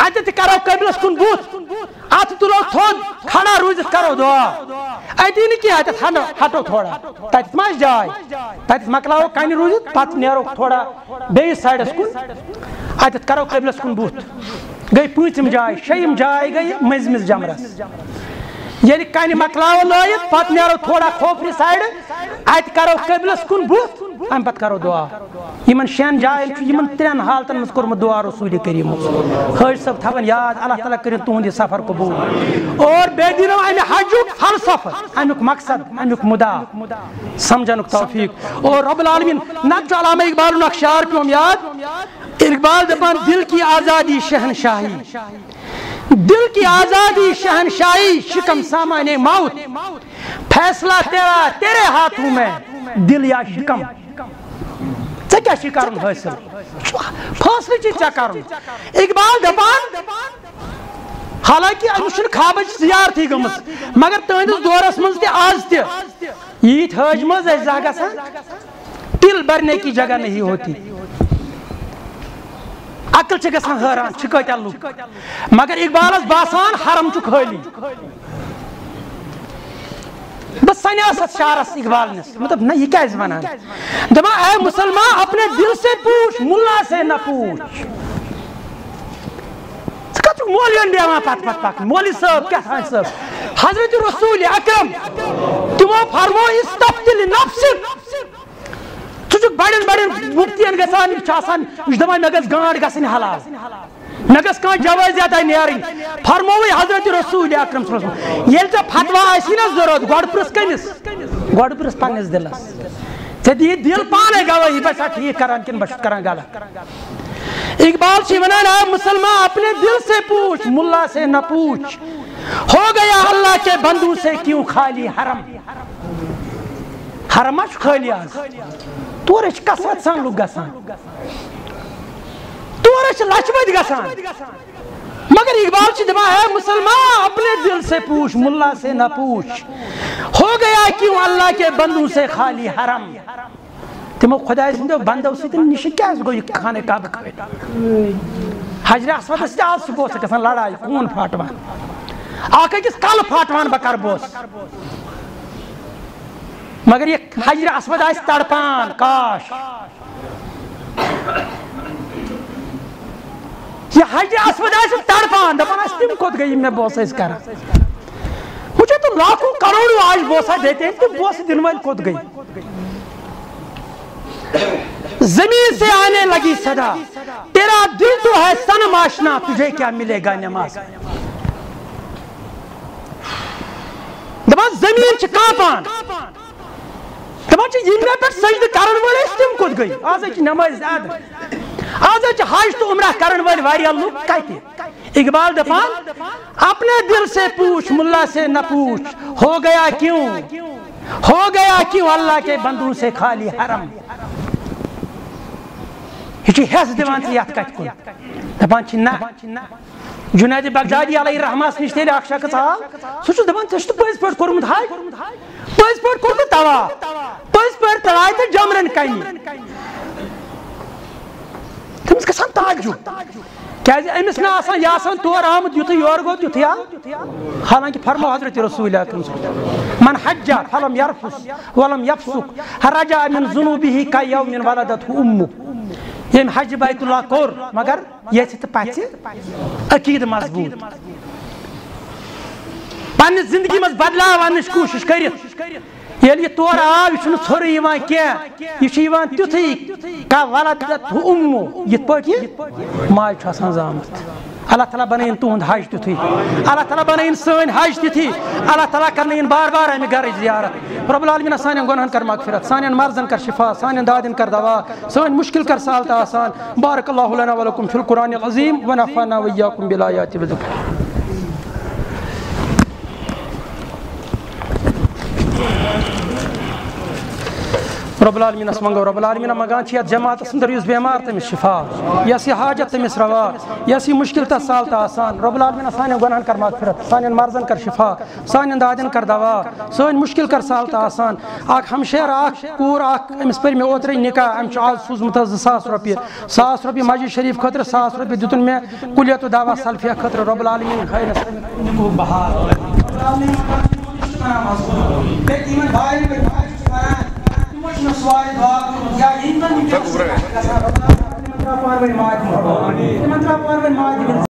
اتہِ تہِ کرو قبلس کن بوت اتھ تلو تھوٚد کھڑا روزت کرو دعا اتی نہٕ کینٛہہ اتٮ۪تھ ہٹو تھوڑا تتٮ۪تھ ما جائے جاے مکلاو کانی روزت روٗزِتھ پتہٕ نیرو تھوڑا بیٚیِس سایڈس کُن اتٮ۪تھ کرو قبلس کُن بوت گئی پونچم جائے شیم جائے گئی مزمز جمرس یعنی ییٚلہِ کنہِ مۄکلاوو لٲیِتھ پتہٕ نیرو تھوڑا کھوفرِ سایڈٕ اتہِ کرو قبلس کُن بُتھ امہِ پتہٕ کرو دعا۔ یِمن شٮ۪ن جاین چھُ یِمن ترٛٮ۪ن حالتن منٛز کوٚرمُت دعا رسوٗلِ کریٖمو حٲج صٲب تھاوان یاد، اللہ تعالیٰ کٔرِنۍ تُہُنٛد یہِ سفر قبوٗل۔ اور بیٚیہِ دِنو امہِ حجُک فلسفہٕ امیُک مقصد امیُک مُدا۔ سمجھنُک توفیٖق۔ اور رۄب العالمیٖن نتہٕ علامہ اقبالُن اکھ شعر پیوٚم یاد؟ اقبال دپان دِل کی آزادی شہنشاہی۔ دل کی آزادی شہنشاہی شکم سامان موت۔ فیصلہ تیرا تیرے ہاتھوں میں دل یا شکم۔ ژےٚ کیٛاہ چھُے کرُن حٲصِل فٲصلہٕ چھُے ژےٚ کرُن اقبال دپان حالانکہ أمِس چھُنہٕ خابٕچ زیارتھٕے گٔمٕژ مگر تُہنٛدِس دورس منٛز تہِ آز تہِ ییٖتۍ حٲج منٛز ٲسۍ زانٛہہ گژھان دل برنے کی جگہ نہیں ہوتی۔ عقل چھِ گژھان حٲران چھِ کۭتیاہ لُکھ مگر اقبالس باسان حرم چھُ خٲلی بہٕ سنیاس اتھ شعرس اقبال نس۔ مطلب نہ، یہ کیازِ ونان دپان اے مسلمان، اپنے دل سے پوچھ، ملا سے نہ پوچھ۔ ژٕ کتھ چھُکھ مولوین بیٚہوان پتہٕ پتہٕ پکان مولوی صٲب کیٛاہ تھانۍ حضرت رسول اکرم، تِمو فرمو استفتل نفسک ژٕ چھُکھ بڑٮ۪ن بڑٮ۪ن مفتین گژھان یِم چھِ آسان یہِ چھُ دپان مےٚ گژھِ گانٛڈ گژھٕنۍ حلال مےٚ گژھِ کانٛہہ جوٲزیتا نیرٕنۍ فرمووٕے حضرت رسول اکرم صلی اللہ علیہ وسلم ییٚلہِ ژےٚ فتوا آسی نا ضروٗرت گۄڈٕ پرٕژھ کٔمِس گۄڈٕ پرٕژھ پننِس دِلس۔ ژےٚ دِیہِ دِل پانے گوٲہی بہٕ چھا ٹھیٖک کران کِنہٕ بہٕ چھُس کران غلط اقبال چھِ ونان اے مسلمان اپنے دل سے پوچھ، ملا سے نہ پوچھ۔ ہو گیا اللہ کے بندو سے کیوں خالی حرم؟ حرم ما چھُ آز۔ تورے چھِ سان لُکھ گژھان تورے چھِ لچھ بٔدۍ گژھان مگر اقبال چھِ دپان ہے، مسلمان اپنے دل سے پوچھ، ملا سے نہ پوچھ۔ ہو گیا کیوں اللہ کے بندو سے خالی حرم۔ تمو خدا سندو بندو سۭتۍ نِش کیٛازِ گوٚو یہِ خانہ کعبہٕ خٲلی حجرِ اسودس تہِ آز صبحس گژھان لڑایہِ خوٗن پھاٹوان۔ اکھ أکِس کلہٕ پھاٹوان بہٕ کرٕ بوس۔ مگر یہ حجر اسود آسہِ تڑپان، کاش. یہ حجر اسود آسہِ تڑپان دپان آسہِ تِم کوٚت گٔے یِم مےٚ بوس ٲسۍ مجھے تو لاکھوں کروڑوں آج بوسا دیتے ہیں تم بوس دن وال کوٚت گٔے زمین سے آنے لگی صدا، تیرا دل تو ہے سنم آشنا تجھے کیا ملے گا نماز؟ دپان زمین چھ کاپان دپان چھ یم مےٚ پٮ۪ٹھ کرن وٲلۍ ٲسۍ تِم کوٚت گٔے آز حظ نماز زیادٕ آز حظ حج تہٕ عمرہ کرن وٲلۍ واریاہ لُکھ کتہِ اقبال دپان اپنے دل سے پوچھ، ملا سے نہ پوچھ، ہو گیا کیوں؟ ہو گیا کیوں اللہ کے بندوں سے خالی حرم؟ یہ چھِ ہٮ۪س دِوان ژٕ یتھ کتھِ دپان چھِ نہ۔ جُنید بغدادی علیہ رحمس نِش تیٚلہِ اکھ شخص آو سُہ دپان ژےٚ چھُتھ پٔزۍ پٲٹھۍ کوٚرمُت حج پٔزۍ پٲٹھۍ کوٚرمُت توا پٔزۍ پٲٹھۍ تڑایہِ تہٕ جمرن کنہِ تٔمِس گژھان تعجُب کیازِ أمِس نہٕ آسان یہِ آسان تور آمُت یُتھُے یورٕ گوٚو تیُتھُے آو حالانکہِ فرمو حضرت رسول اکرم من حجا فلم یرفس ولم یفسُک رجا من ذنوٗبِہی کا یومن ولدت امُک ییٚمۍ یعنی حج بیت اللہ کوٚر، مگر یژھِ تہٕ پژھِ عقیٖدٕ مضبوٗط۔ پننہِ زندگی منٛز بدلاو اننٕچ کوٗشش کٔرِتھ ییٚلہِ یہِ تورٕ آو یہِ چھُنہٕ ژھوٚرٕے یِوان کینٛہہ یہِ چھُ یِوان تیُتھُے کانٛہہ ولد امو یِتھ پٲٹھۍ یہِ ماجہِ چھُ آسان زامُت اللہ تعالیٰ بنائن تہد حج تھی اللہ تعالیٰ بنائن سن حج تھی اللہ تعالیٰ کرن بار بار امہ گھر زیارت رب العالمین سان گنہن کر مغفرت سان مرضن کر شفا سان دادن کر دوا سن مشکل کر سال تو آسان بارک اللہ لنا ولکم فی القرآن العظیم ونفعنا ویاکم بالآیات وذکر رب العالمین منگو رب العالمین مگان چھ جماعت اندر یس بیمار تمس شفا یس یہ حاجت تمس روا یس یہ مشکل تا سال تا آسان رب العالمین سان گناہن کر مغفرت سان مرزن کر شفا سان دادن کر دوا سان مشکل کر سال تا آسان اک ہمشیر اک کور اک امس پر میں اوتر نکاح ام چھ آز سوزمت زٕ ساس رۄپیہِ ساس رۄپیہِ مسجد شریف خٲطرٕ ساس رۄپیہِ دِتُن مےٚ کُلیت و دعوا سلفیہ خٲطرٕ رب العالمین خٲینس نکوہ بہار سوال ان کا